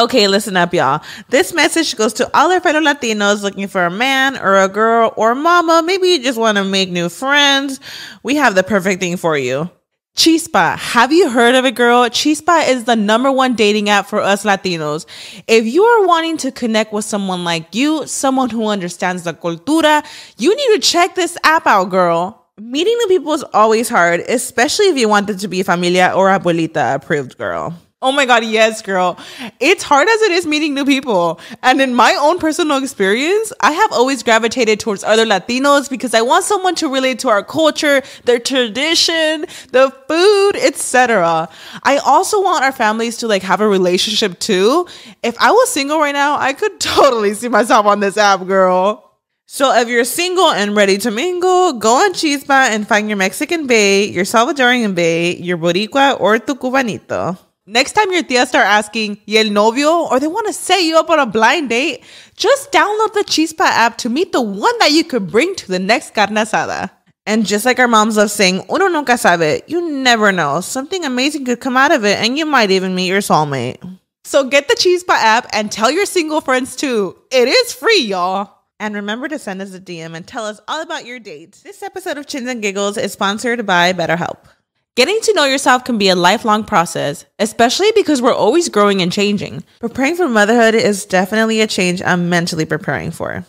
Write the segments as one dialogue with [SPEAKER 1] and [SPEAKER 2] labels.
[SPEAKER 1] Okay, listen up, y'all. This message goes to all our fellow Latinos looking for a man or a girl or mama. Maybe you just want to make new friends. We have the perfect thing for you.
[SPEAKER 2] Chispa. Have you heard of it, girl? Chispa is the number one dating app for us Latinos. If you are wanting to connect with someone like you, someone who understands the cultura, you need to check this app out, girl.
[SPEAKER 1] Meeting new people is always hard, especially if you want it to be familia or abuelita approved, girl.
[SPEAKER 2] Oh my God, yes, girl. It's hard as it is meeting new people. And in my own personal experience, I have always gravitated towards other Latinos because I want someone to relate to our culture, their tradition, the food, etc. I also want our families to like have a relationship too. If I was single right now, I could totally see myself on this app, girl.
[SPEAKER 1] So if you're single and ready to mingle, go on Chispa and find your Mexican bae, your Salvadorian bae, your Boricua, or tu Cubanito.
[SPEAKER 2] Next time your tia start asking, ¿y el novio? Or they want to set you up on a blind date, just download the Chispa app to meet the one that you could bring to the next carne asada.
[SPEAKER 1] And just like our moms love saying, uno nunca sabe, you never know. Something amazing could come out of it, and you might even meet your soulmate.
[SPEAKER 2] So get the Chispa app and tell your single friends too. It is free, y'all.
[SPEAKER 1] And remember to send us a DM and tell us all about your dates. This episode of Chins and Giggles is sponsored by BetterHelp.
[SPEAKER 2] Getting to know yourself can be a lifelong process, especially because we're always growing and changing.
[SPEAKER 1] Preparing for motherhood is definitely a change I'm mentally preparing for.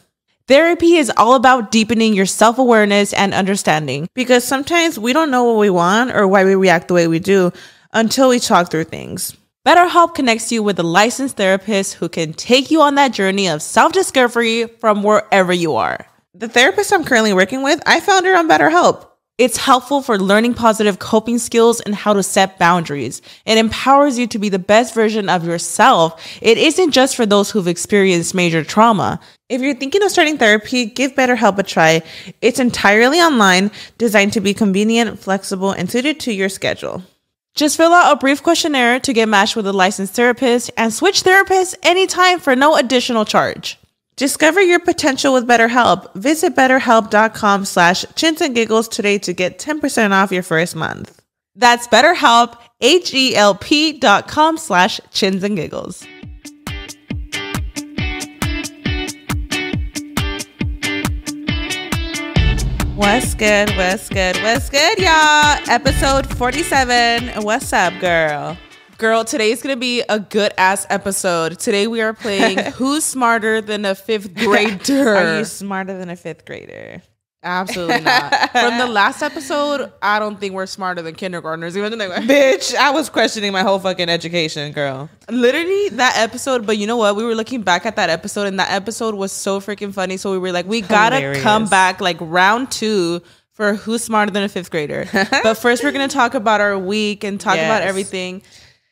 [SPEAKER 2] Therapy is all about deepening your self awareness and understanding.
[SPEAKER 1] Because sometimes we don't know what we want or why we react the way we do until we talk through things.
[SPEAKER 2] BetterHelp connects you with a licensed therapist who can take you on that journey of self discovery from wherever you are.
[SPEAKER 1] The therapist I'm currently working with, I found her on BetterHelp.
[SPEAKER 2] It's helpful for learning positive coping skills and how to set boundaries. It empowers you to be the best version of yourself. It isn't just for those who've experienced major trauma.
[SPEAKER 1] If you're thinking of starting therapy, give BetterHelp a try. It's entirely online, designed to be convenient, flexible, and suited to your schedule.
[SPEAKER 2] Just fill out a brief questionnaire to get matched with a licensed therapist and switch therapists anytime for no additional charge.
[SPEAKER 1] Discover your potential with BetterHelp. Visit betterhelp.com slash chins and giggles today to get 10% off your first month.
[SPEAKER 2] That's BetterHelp, H-E-L-P dot com slash chins and giggles.
[SPEAKER 1] What's good? What's good? What's good, y'all? Episode 47. What's up, girl?
[SPEAKER 2] Girl, today's gonna be a good ass episode. Today we are playing Who's Smarter Than a Fifth Grader?
[SPEAKER 1] Are you smarter than a fifth grader?
[SPEAKER 2] Absolutely not. From the last episode, I don't think we're smarter than kindergartners. Even anyway.
[SPEAKER 1] Bitch, I was questioning my whole fucking education, girl.
[SPEAKER 2] Literally that episode, but you know what? We were looking back at that episode, and that episode was so freaking funny. So we were like, we gotta
[SPEAKER 1] Hilarious.
[SPEAKER 2] come back like round two for who's smarter than a fifth grader. but first, we're gonna talk about our week and talk about everything.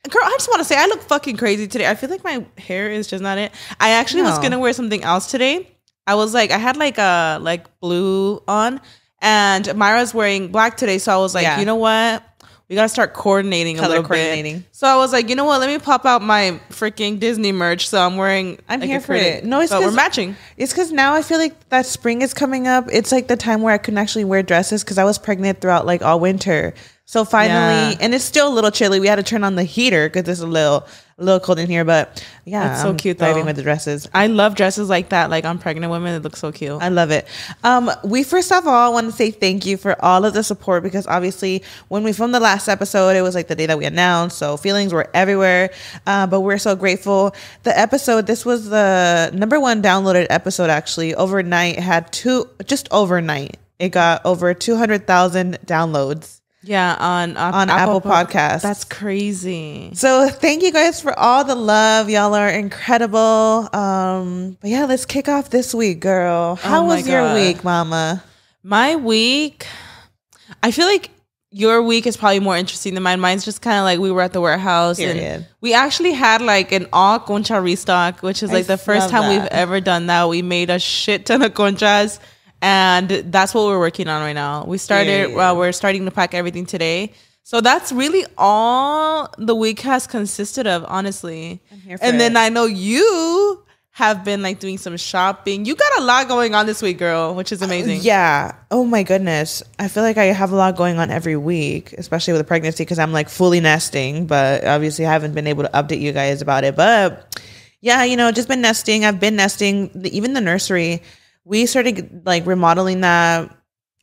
[SPEAKER 2] Girl, I just want to say I look fucking crazy today. I feel like my hair is just not it. I actually was gonna wear something else today. I was like, I had like a like blue on, and Mayra's wearing black today. So I was like,
[SPEAKER 1] Yeah.
[SPEAKER 2] you know what? We gotta start coordinating a little
[SPEAKER 1] coordinating.
[SPEAKER 2] bit. So I was like, you know what? Let me pop out my freaking Disney merch. So I'm wearing.
[SPEAKER 1] I'm
[SPEAKER 2] like,
[SPEAKER 1] here for it. No, it's
[SPEAKER 2] so we're matching.
[SPEAKER 1] It's because now I feel like that spring is coming up. It's like the time where I couldn't actually wear dresses because I was pregnant throughout like all winter. So finally,
[SPEAKER 2] Yeah.
[SPEAKER 1] and it's still a little chilly. We had to turn on the heater because it's a little, a little cold in here. But yeah,
[SPEAKER 2] it's so
[SPEAKER 1] I'm
[SPEAKER 2] cute, though.
[SPEAKER 1] with the dresses.
[SPEAKER 2] I love dresses like that, like on pregnant women. It looks so cute.
[SPEAKER 1] I love it. Um, we first of all want to say thank you for all of the support because obviously when we filmed the last episode, it was like the day that we announced, so feelings were everywhere. Uh, but we're so grateful. The episode, this was the number one downloaded episode actually overnight. Had two just overnight. It got over two hundred thousand downloads.
[SPEAKER 2] Yeah, on uh,
[SPEAKER 1] On Apple
[SPEAKER 2] Pod-
[SPEAKER 1] Podcasts.
[SPEAKER 2] That's crazy.
[SPEAKER 1] So thank you guys for all the love. Y'all are incredible. Um, but yeah, let's kick off this week, girl. How
[SPEAKER 2] Oh
[SPEAKER 1] was your week, Mama?
[SPEAKER 2] My week, I feel like your week is probably more interesting than mine. Mine's just kind of like we were at the warehouse
[SPEAKER 1] Period.
[SPEAKER 2] and we actually had like an all concha restock, which is
[SPEAKER 1] I
[SPEAKER 2] like the first time we've ever done that. We made a shit ton of conchas, and that's what we're working on right now. We started. Well, we're starting to pack everything today. So that's really all the week has consisted of, honestly.
[SPEAKER 1] here for
[SPEAKER 2] And then. I know you have been like doing some shopping. You got a lot going on this week, girl, which is uh, amazing.
[SPEAKER 1] Yeah. Oh my goodness. I feel like I have a lot going on every week, especially with the pregnancy because I'm like fully nesting, but obviously I haven't been able to update you guys about it. But Yeah, you know, just been nesting. I've been nesting. The- Even the nursery, we started like remodeling that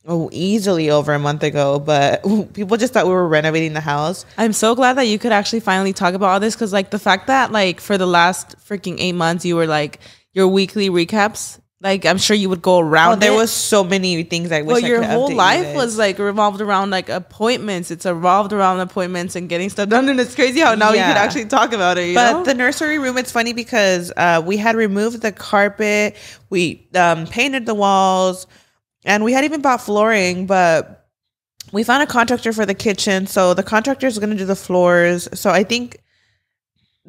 [SPEAKER 1] oh, easily over a month ago. But people just thought we were renovating the house.
[SPEAKER 2] I'm so glad that you could actually finally talk about all this because, like, the fact that, like, for the last freaking eight months, you were like your weekly recaps. Like, I'm sure you would go around.
[SPEAKER 1] Oh, there was so many things I wish.
[SPEAKER 2] Well,
[SPEAKER 1] I
[SPEAKER 2] your
[SPEAKER 1] could
[SPEAKER 2] whole
[SPEAKER 1] you
[SPEAKER 2] life was like revolved around like appointments. It's revolved around appointments and getting stuff done, and it's crazy how now you
[SPEAKER 1] Yeah.
[SPEAKER 2] can actually talk about it. You
[SPEAKER 1] but
[SPEAKER 2] know?
[SPEAKER 1] the nursery room, it's funny because uh, we had removed the carpet, we um, painted the walls, and we had even bought flooring. But we found a contractor for the kitchen, so the contractor is going to do the floors. So I think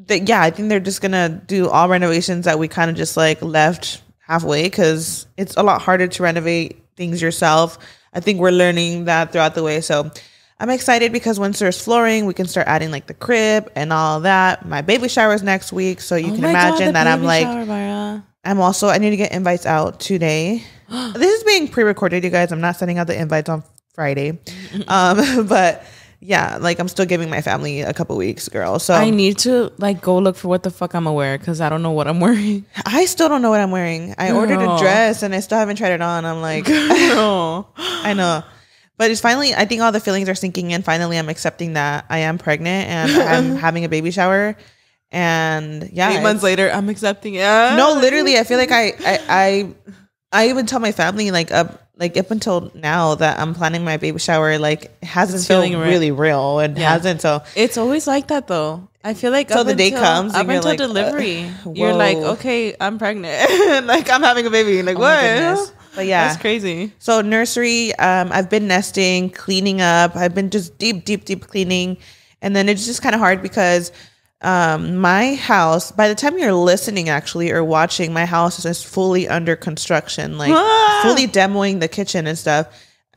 [SPEAKER 1] that yeah, I think they're just gonna do all renovations that we kind of just like left halfway because it's a lot harder to renovate things yourself. I think we're learning that throughout the way. So I'm excited because once there's flooring, we can start adding like the crib and all that. My baby shower is next week, so you
[SPEAKER 2] Oh
[SPEAKER 1] can
[SPEAKER 2] my God,
[SPEAKER 1] imagine that I'm like
[SPEAKER 2] shower,
[SPEAKER 1] I'm also I need to get invites out today. this is being pre-recorded, you guys. I'm not sending out the invites on Friday. um, but yeah, like I'm still giving my family a couple weeks, girl. So
[SPEAKER 2] I need to like go look for what the fuck I'm gonna wear because I don't know what I'm wearing.
[SPEAKER 1] I still don't know what I'm wearing. I ordered a dress and I still haven't tried it on. I'm like,
[SPEAKER 2] no.
[SPEAKER 1] I know. But it's finally, I think all the feelings are sinking in. Finally, I'm accepting that I am pregnant and I'm having a baby shower. And yeah.
[SPEAKER 2] Eight months later, I'm accepting it.
[SPEAKER 1] No, literally, I feel like I, I, I, I even tell my family like up, like up until now that I'm planning my baby shower, like it hasn't
[SPEAKER 2] It's feeling re-
[SPEAKER 1] really real and
[SPEAKER 2] Yeah.
[SPEAKER 1] hasn't. So
[SPEAKER 2] It's always like that though. I feel like up
[SPEAKER 1] the day
[SPEAKER 2] until-
[SPEAKER 1] comes
[SPEAKER 2] up
[SPEAKER 1] you're
[SPEAKER 2] until
[SPEAKER 1] like, uh,
[SPEAKER 2] delivery, you're like, okay, I'm pregnant, like I'm having a baby. Like
[SPEAKER 1] Oh
[SPEAKER 2] what?
[SPEAKER 1] But yeah.
[SPEAKER 2] that's crazy.
[SPEAKER 1] So nursery, um, I've been nesting, cleaning up. I've been just deep, deep, deep cleaning, and then it's just kind of hard because um, my house. By the time you're listening, actually, or watching, my house is fully under construction, like
[SPEAKER 2] Ah!
[SPEAKER 1] fully demoing the kitchen and stuff.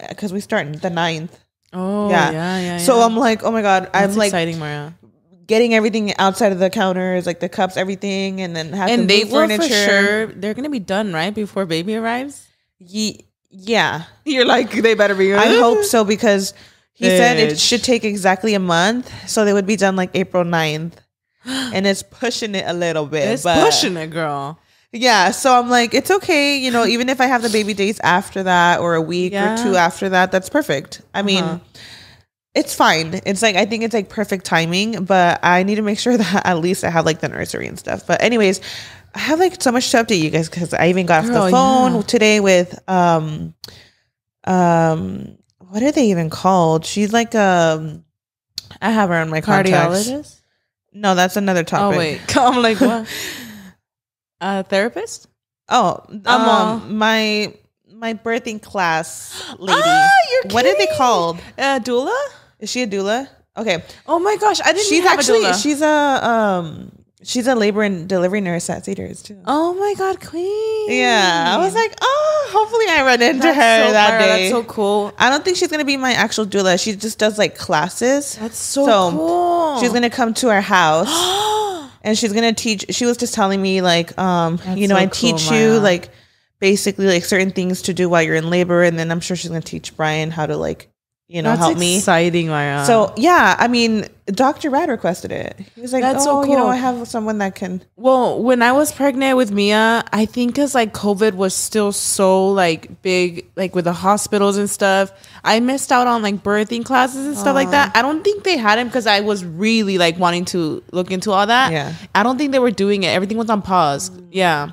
[SPEAKER 1] Because we start the 9th.
[SPEAKER 2] Oh
[SPEAKER 1] yeah.
[SPEAKER 2] yeah, yeah, yeah.
[SPEAKER 1] So I'm like, oh my god,
[SPEAKER 2] That's
[SPEAKER 1] I'm like
[SPEAKER 2] exciting, Mayra.
[SPEAKER 1] getting everything outside of the counters, like the cups, everything, and then have
[SPEAKER 2] And they will
[SPEAKER 1] furniture.
[SPEAKER 2] for sure. They're gonna be done right before baby arrives.
[SPEAKER 1] Ye- yeah.
[SPEAKER 2] You're like, they better be.
[SPEAKER 1] I hope so because he said it should take exactly a month. So they would be done like April 9th. And it's pushing it a little bit.
[SPEAKER 2] it's
[SPEAKER 1] but
[SPEAKER 2] pushing it, girl.
[SPEAKER 1] Yeah. So I'm like, it's okay. You know, even if I have the baby dates after that or a week
[SPEAKER 2] Yeah.
[SPEAKER 1] or two after that, that's perfect. I mean,
[SPEAKER 2] Uh-huh.
[SPEAKER 1] it's fine. It's like, I think it's like perfect timing, but I need to make sure that at least I have like the nursery and stuff. But, anyways, I have like so much to update you guys because I even got off
[SPEAKER 2] Girl,
[SPEAKER 1] the phone
[SPEAKER 2] yeah.
[SPEAKER 1] today with, um, um, what are they even called? She's like, um, I have her on my contacts. No, that's another topic.
[SPEAKER 2] Oh wait, I'm like what? A therapist?
[SPEAKER 1] Oh, um,
[SPEAKER 2] all-
[SPEAKER 1] my my birthing class lady.
[SPEAKER 2] Ah, you're
[SPEAKER 1] what are they
[SPEAKER 2] kidding.
[SPEAKER 1] called?
[SPEAKER 2] Uh, doula?
[SPEAKER 1] Is she a doula? Okay,
[SPEAKER 2] Oh my gosh, I didn't.
[SPEAKER 1] she's actually
[SPEAKER 2] a
[SPEAKER 1] she's a um she's a labor and delivery nurse at Cedars too.
[SPEAKER 2] Oh my god, queen.
[SPEAKER 1] Yeah, I was like, oh, hopefully I run into
[SPEAKER 2] That's
[SPEAKER 1] her
[SPEAKER 2] so,
[SPEAKER 1] that day.
[SPEAKER 2] That's so cool.
[SPEAKER 1] I don't think she's gonna be my actual doula. She just does like classes.
[SPEAKER 2] That's so,
[SPEAKER 1] So,
[SPEAKER 2] cool.
[SPEAKER 1] She's gonna come to our house. and she's gonna teach she was just telling me like um
[SPEAKER 2] That's
[SPEAKER 1] you know
[SPEAKER 2] so
[SPEAKER 1] i
[SPEAKER 2] cool,
[SPEAKER 1] teach you like basically like certain things to do while you're in labor and then i'm sure she's gonna teach brian how to like you know
[SPEAKER 2] That's
[SPEAKER 1] help me
[SPEAKER 2] exciting, Mayra.
[SPEAKER 1] so yeah i mean dr rad requested it he was like
[SPEAKER 2] That's
[SPEAKER 1] oh
[SPEAKER 2] so
[SPEAKER 1] you know i have someone that can
[SPEAKER 2] Well, when I was pregnant with Mia, I think because like COVID was still so like big, like with the hospitals and stuff, I missed out on like birthing classes and stuff like that. I don't think they had him because I was really like wanting to look into all that.
[SPEAKER 1] Yeah.
[SPEAKER 2] I don't think they were doing it. Everything was on pause. Yeah.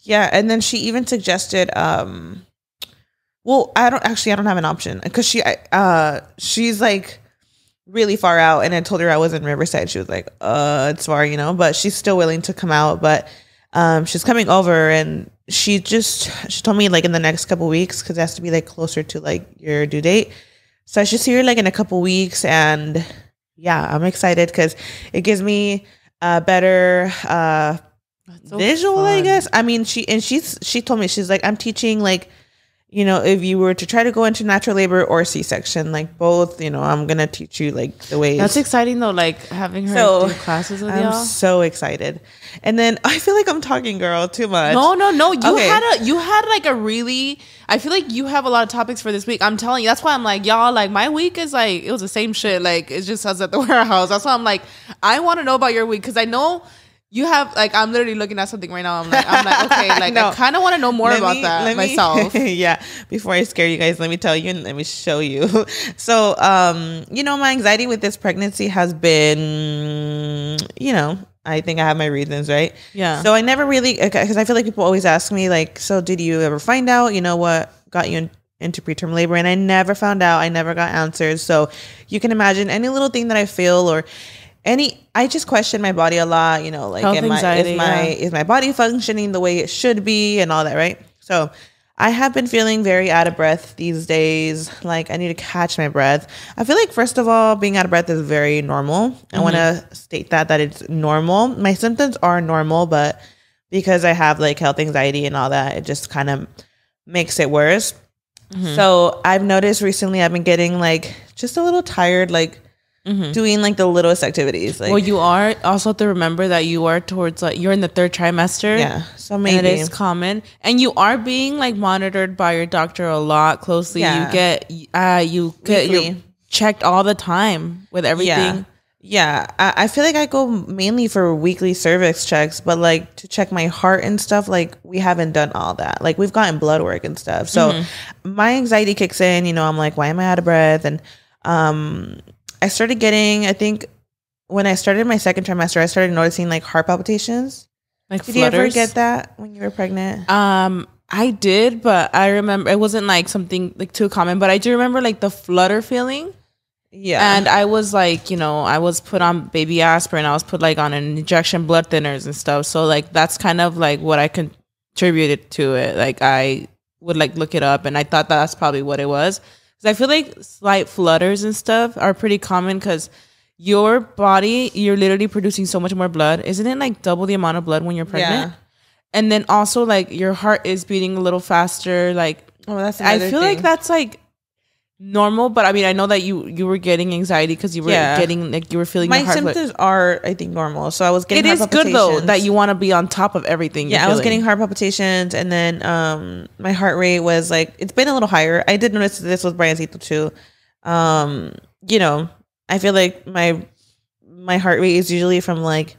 [SPEAKER 1] yeah and then she even suggested um well i don't actually i don't have an option because she uh she's like really far out and i told her i was in riverside. She was like uh it's far you know but she's still willing to come out but um she's coming over and she just she told me like in the next couple weeks because it has to be like closer to like your due date. So i should see her like in a couple weeks and yeah i'm excited because it gives me a better uh
[SPEAKER 2] so
[SPEAKER 1] visual i guess. I mean she and she's she told me she's like i'm teaching like you know if you were to try to go into natural labor or c-section like both you know i'm gonna teach you like the ways
[SPEAKER 2] That's exciting though, like having her
[SPEAKER 1] So,
[SPEAKER 2] do classes with
[SPEAKER 1] i'm
[SPEAKER 2] y'all.
[SPEAKER 1] so excited and then i feel like i'm talking girl too much
[SPEAKER 2] No, no, no. You
[SPEAKER 1] Okay.
[SPEAKER 2] had a you had like a really I feel like you have a lot of topics for this week. I'm telling you, that's why I'm like, y'all, like my week is like it was the same shit. Like it just us at the warehouse. That's why I'm like, I want to know about your week because I know You have like I'm literally looking at something right now. I'm like I'm like okay, like
[SPEAKER 1] No.
[SPEAKER 2] I kind of want to know more
[SPEAKER 1] Let
[SPEAKER 2] about
[SPEAKER 1] me-
[SPEAKER 2] that
[SPEAKER 1] let me-
[SPEAKER 2] myself.
[SPEAKER 1] yeah. Before I scare you guys, let me tell you and let me show you. So, um, you know, my anxiety with this pregnancy has been, you know, I think I have my reasons, right?
[SPEAKER 2] Yeah.
[SPEAKER 1] So I never really, because I feel like people always ask me, like, so did you ever find out, you know, what got you in, into preterm labor? And I never found out. I never got answers. So you can imagine any little thing that I feel or any, I just question my body a lot, you know, like,
[SPEAKER 2] Health
[SPEAKER 1] am I, is my,
[SPEAKER 2] yeah.
[SPEAKER 1] is my body functioning the way it should be and all that, right? So I have been feeling very out of breath these days. Like I need to catch my breath. I feel like first of all, being out of breath is very normal. I want to mm-hmm. state that that it's normal. My symptoms are normal, but because I have like health anxiety and all that, it just kind of makes it worse. Mm-hmm. So I've noticed recently I've been getting like just a little tired, like doing like the littlest activities. Like
[SPEAKER 2] well, you are also have to remember that you are towards like you're in the third trimester.
[SPEAKER 1] yeah, so
[SPEAKER 2] And
[SPEAKER 1] maybe
[SPEAKER 2] it is common, and you are being like monitored by your doctor a lot closely.
[SPEAKER 1] Yeah.
[SPEAKER 2] You get, uh, you get you checked all the time with everything.
[SPEAKER 1] Yeah. Yeah. I, I feel like I go mainly for weekly cervix checks, but like to check my heart and stuff, like we haven't done all that. Like we've gotten blood work and stuff. So
[SPEAKER 2] Mm-hmm.
[SPEAKER 1] my anxiety kicks in, you know, I'm like, why am I out of breath? And um I started getting, I think when I started my second trimester, I started noticing like heart palpitations.
[SPEAKER 2] Like
[SPEAKER 1] Did you ever get that when you were pregnant?
[SPEAKER 2] Um, I did, but I remember it wasn't like something like too common. But I do remember like the flutter feeling,
[SPEAKER 1] yeah.
[SPEAKER 2] and I was like, you know, I was put on baby aspirin. I was put like on an injection blood thinners and stuff. So like that's kind of like what I contributed to it. Like I would like look it up, and I thought that's probably what it was. Because I feel like slight flutters and stuff are pretty common because. Your body, you're literally producing so much more blood. Isn't it like double the amount of blood when you're pregnant?
[SPEAKER 1] Yeah.
[SPEAKER 2] and then also like your heart is beating a little faster like
[SPEAKER 1] oh, that's
[SPEAKER 2] i feel like that's like normal but i mean i know that you you were getting anxiety because you were
[SPEAKER 1] Yeah.
[SPEAKER 2] getting like you were feeling
[SPEAKER 1] my
[SPEAKER 2] your heart flutter.
[SPEAKER 1] symptoms are, I think, normal. So I was getting
[SPEAKER 2] it is good though that you want to be on top of everything
[SPEAKER 1] yeah, I was getting heart palpitations, and then um, my heart rate was like it's been a little higher. I did notice this with Briancito too. Um, you know, I feel like my my heart rate is usually from like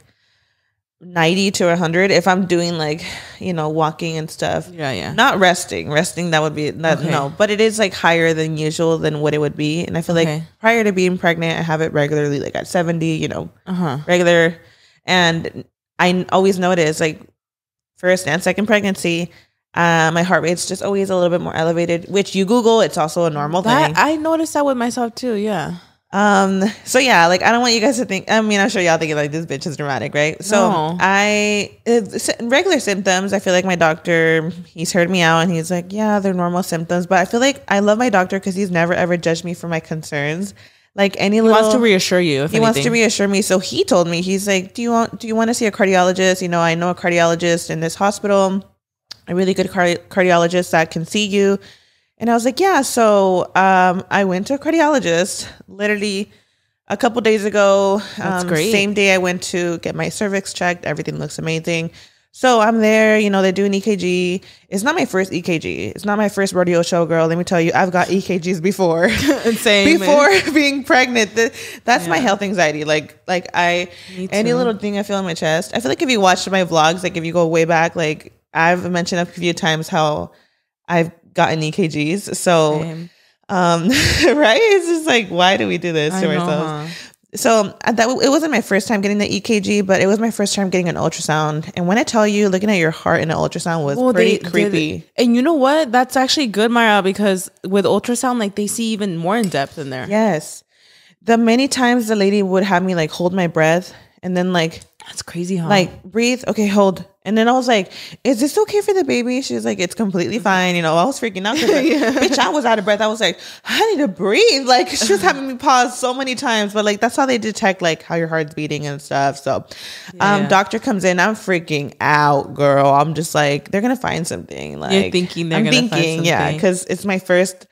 [SPEAKER 1] ninety to hundred if I'm doing like you know walking and stuff.
[SPEAKER 2] yeah yeah
[SPEAKER 1] Not resting. Resting that would be that
[SPEAKER 2] Okay.
[SPEAKER 1] no, but it is like higher than usual than what it would be. And I feel like prior to being pregnant, I have it regularly like at seventy. You know,
[SPEAKER 2] uh-huh
[SPEAKER 1] regular and i always notice like first and second pregnancy uh, my heart rate's just always a little bit more elevated which you google it's also a normal
[SPEAKER 2] that
[SPEAKER 1] thing
[SPEAKER 2] i noticed that with myself too yeah
[SPEAKER 1] um so yeah like i don't want you guys to think i mean i'm sure y'all thinking like this bitch is dramatic right so
[SPEAKER 2] No.
[SPEAKER 1] i regular symptoms i feel like my doctor he's heard me out and he's like yeah they're normal symptoms but i feel like i love my doctor because he's never ever judged me for my concerns like any
[SPEAKER 2] he
[SPEAKER 1] little
[SPEAKER 2] wants to reassure you if
[SPEAKER 1] he wants to reassure me. So he told me, he's like, "Do you want do you want to see a cardiologist? You know, I know a cardiologist in this hospital, a really good cardi- cardiologist that can see you." And I was like, "Yeah." So um, I went to a cardiologist literally a couple days ago.
[SPEAKER 2] That's
[SPEAKER 1] um,
[SPEAKER 2] great.
[SPEAKER 1] Same day I went to get my cervix checked. Everything looks amazing. So I'm there, you know, they do an EKG. It's not my first EKG. It's not my first rodeo show, girl. Let me tell you, I've got EKGs before.
[SPEAKER 2] Same.
[SPEAKER 1] before being pregnant. Th- That's my health anxiety. Like, like I, any little thing I feel in my chest. I feel like if you watched my vlogs, like if you go way back, like I've mentioned a few times how I've gotten EKGs. So,
[SPEAKER 2] Same.
[SPEAKER 1] um, right? It's just like, why do we do this
[SPEAKER 2] I
[SPEAKER 1] to
[SPEAKER 2] know,
[SPEAKER 1] ourselves?
[SPEAKER 2] huh?
[SPEAKER 1] So uh, that it wasn't my first time getting the EKG, but it was my first time getting an ultrasound. And when I tell you, looking at your heart in an ultrasound was
[SPEAKER 2] Well,
[SPEAKER 1] pretty
[SPEAKER 2] they- they-
[SPEAKER 1] creepy.
[SPEAKER 2] and you know what? That's actually good, Mayra, because with ultrasound, like they see even more in depth in there.
[SPEAKER 1] yes, the many times the lady would have me like hold my breath and then like
[SPEAKER 2] That's crazy, huh?
[SPEAKER 1] like breathe. Okay hold. And then i was like is this okay for the baby? She was like it's completely fine. You know i was freaking out. like, bitch i was out of breath. I was like i need to breathe. Like she was having me pause so many times but like that's how they detect like how your heart's beating and stuff. So um doctor comes in. I'm freaking out girl. I'm just like they're gonna find something. Like
[SPEAKER 2] thinking they're
[SPEAKER 1] i'm thinking yeah because it's my first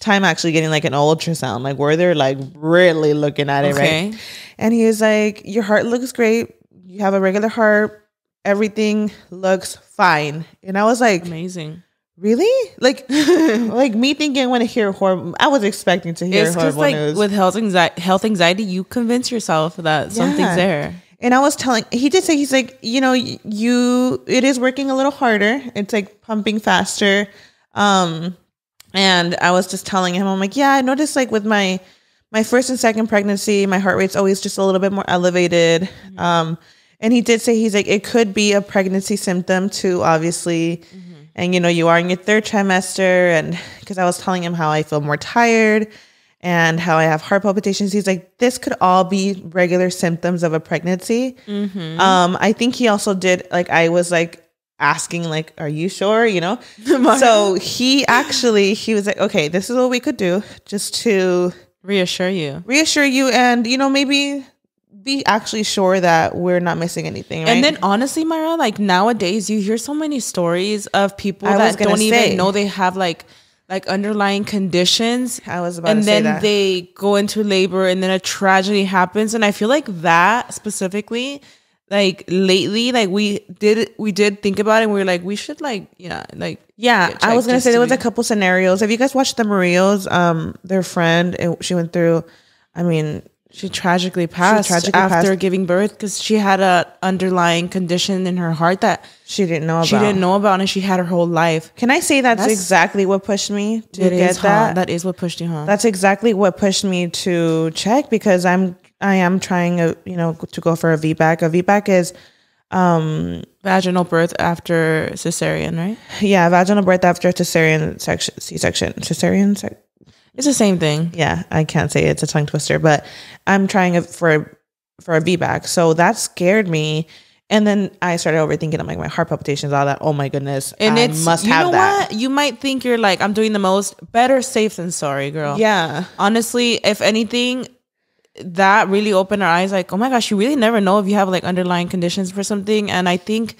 [SPEAKER 1] time actually getting like an ultrasound like where they're like really looking at it
[SPEAKER 2] Okay.
[SPEAKER 1] right and he was like, Your heart looks great. You have a regular heart. Everything looks fine. And I was like,
[SPEAKER 2] amazing.
[SPEAKER 1] Really? Like, like me thinking when I want to hear horrible. I was expecting to hear
[SPEAKER 2] It's
[SPEAKER 1] horrible
[SPEAKER 2] like
[SPEAKER 1] news.
[SPEAKER 2] with health anxiety, health anxiety, you convince yourself that something's there.
[SPEAKER 1] And I was telling, he did say, he's like, you know, you, it is working a little harder. It's like pumping faster. Um, and I was just telling him, I'm like, yeah, I noticed like with my, my first and second pregnancy, my heart rate's always just a little bit more elevated. Um, and he did say, he's like, it could be a pregnancy symptom too, obviously. And, you know, you are in your third trimester. And because I was telling him how I feel more tired and how I have heart palpitations. He's like, this could all be regular symptoms of a pregnancy. Um, I think he also did like I was like asking like, are you sure? You know. so he actually he was like, okay, this is what we could do just to
[SPEAKER 2] Reassure you.
[SPEAKER 1] reassure you and you know maybe be actually sure that we're not missing anything. Right?
[SPEAKER 2] And then honestly, Mayra, like nowadays you hear so many stories of people
[SPEAKER 1] I
[SPEAKER 2] that don't
[SPEAKER 1] say.
[SPEAKER 2] even know they have like like underlying conditions.
[SPEAKER 1] I was about
[SPEAKER 2] and
[SPEAKER 1] to say
[SPEAKER 2] then they go into labor and then a tragedy happens. And I feel like that specifically, like lately, like we did we did think about it and we were like, we should like, yeah, like
[SPEAKER 1] Yeah, I was gonna say there was a couple scenarios. Have you guys watched the Murillos? Um, their friend, and she went through. I mean,
[SPEAKER 2] She tragically passed
[SPEAKER 1] tragically
[SPEAKER 2] after
[SPEAKER 1] passed.
[SPEAKER 2] giving birth because she had a underlying condition in her heart that
[SPEAKER 1] she didn't know about.
[SPEAKER 2] she didn't know about and she had her whole life.
[SPEAKER 1] Can I say that's,
[SPEAKER 2] That's-
[SPEAKER 1] exactly what pushed me to
[SPEAKER 2] It
[SPEAKER 1] get
[SPEAKER 2] is, huh?
[SPEAKER 1] that?
[SPEAKER 2] That is what pushed you, huh?
[SPEAKER 1] That's exactly what pushed me to check because I'm I am trying a you know to go for a VBAC. A VBAC is um,
[SPEAKER 2] Vaginal birth after cesarean, right?
[SPEAKER 1] yeah vaginal birth after cesarean section C section cesarean sec-
[SPEAKER 2] It's the same thing.
[SPEAKER 1] yeah I can't say it's a tongue twister but I'm trying it for for a VBAC so that scared me and then I started overthinking I'm like my heart palpitations all that oh my goodness
[SPEAKER 2] And
[SPEAKER 1] I
[SPEAKER 2] it's
[SPEAKER 1] must
[SPEAKER 2] you
[SPEAKER 1] have
[SPEAKER 2] know
[SPEAKER 1] that
[SPEAKER 2] what? You might think you're like, I'm doing the most. Better safe than sorry, girl.
[SPEAKER 1] yeah
[SPEAKER 2] Honestly, if anything, that really opened our eyes. Like, oh my gosh, you really never know if you have like underlying conditions for something. And I think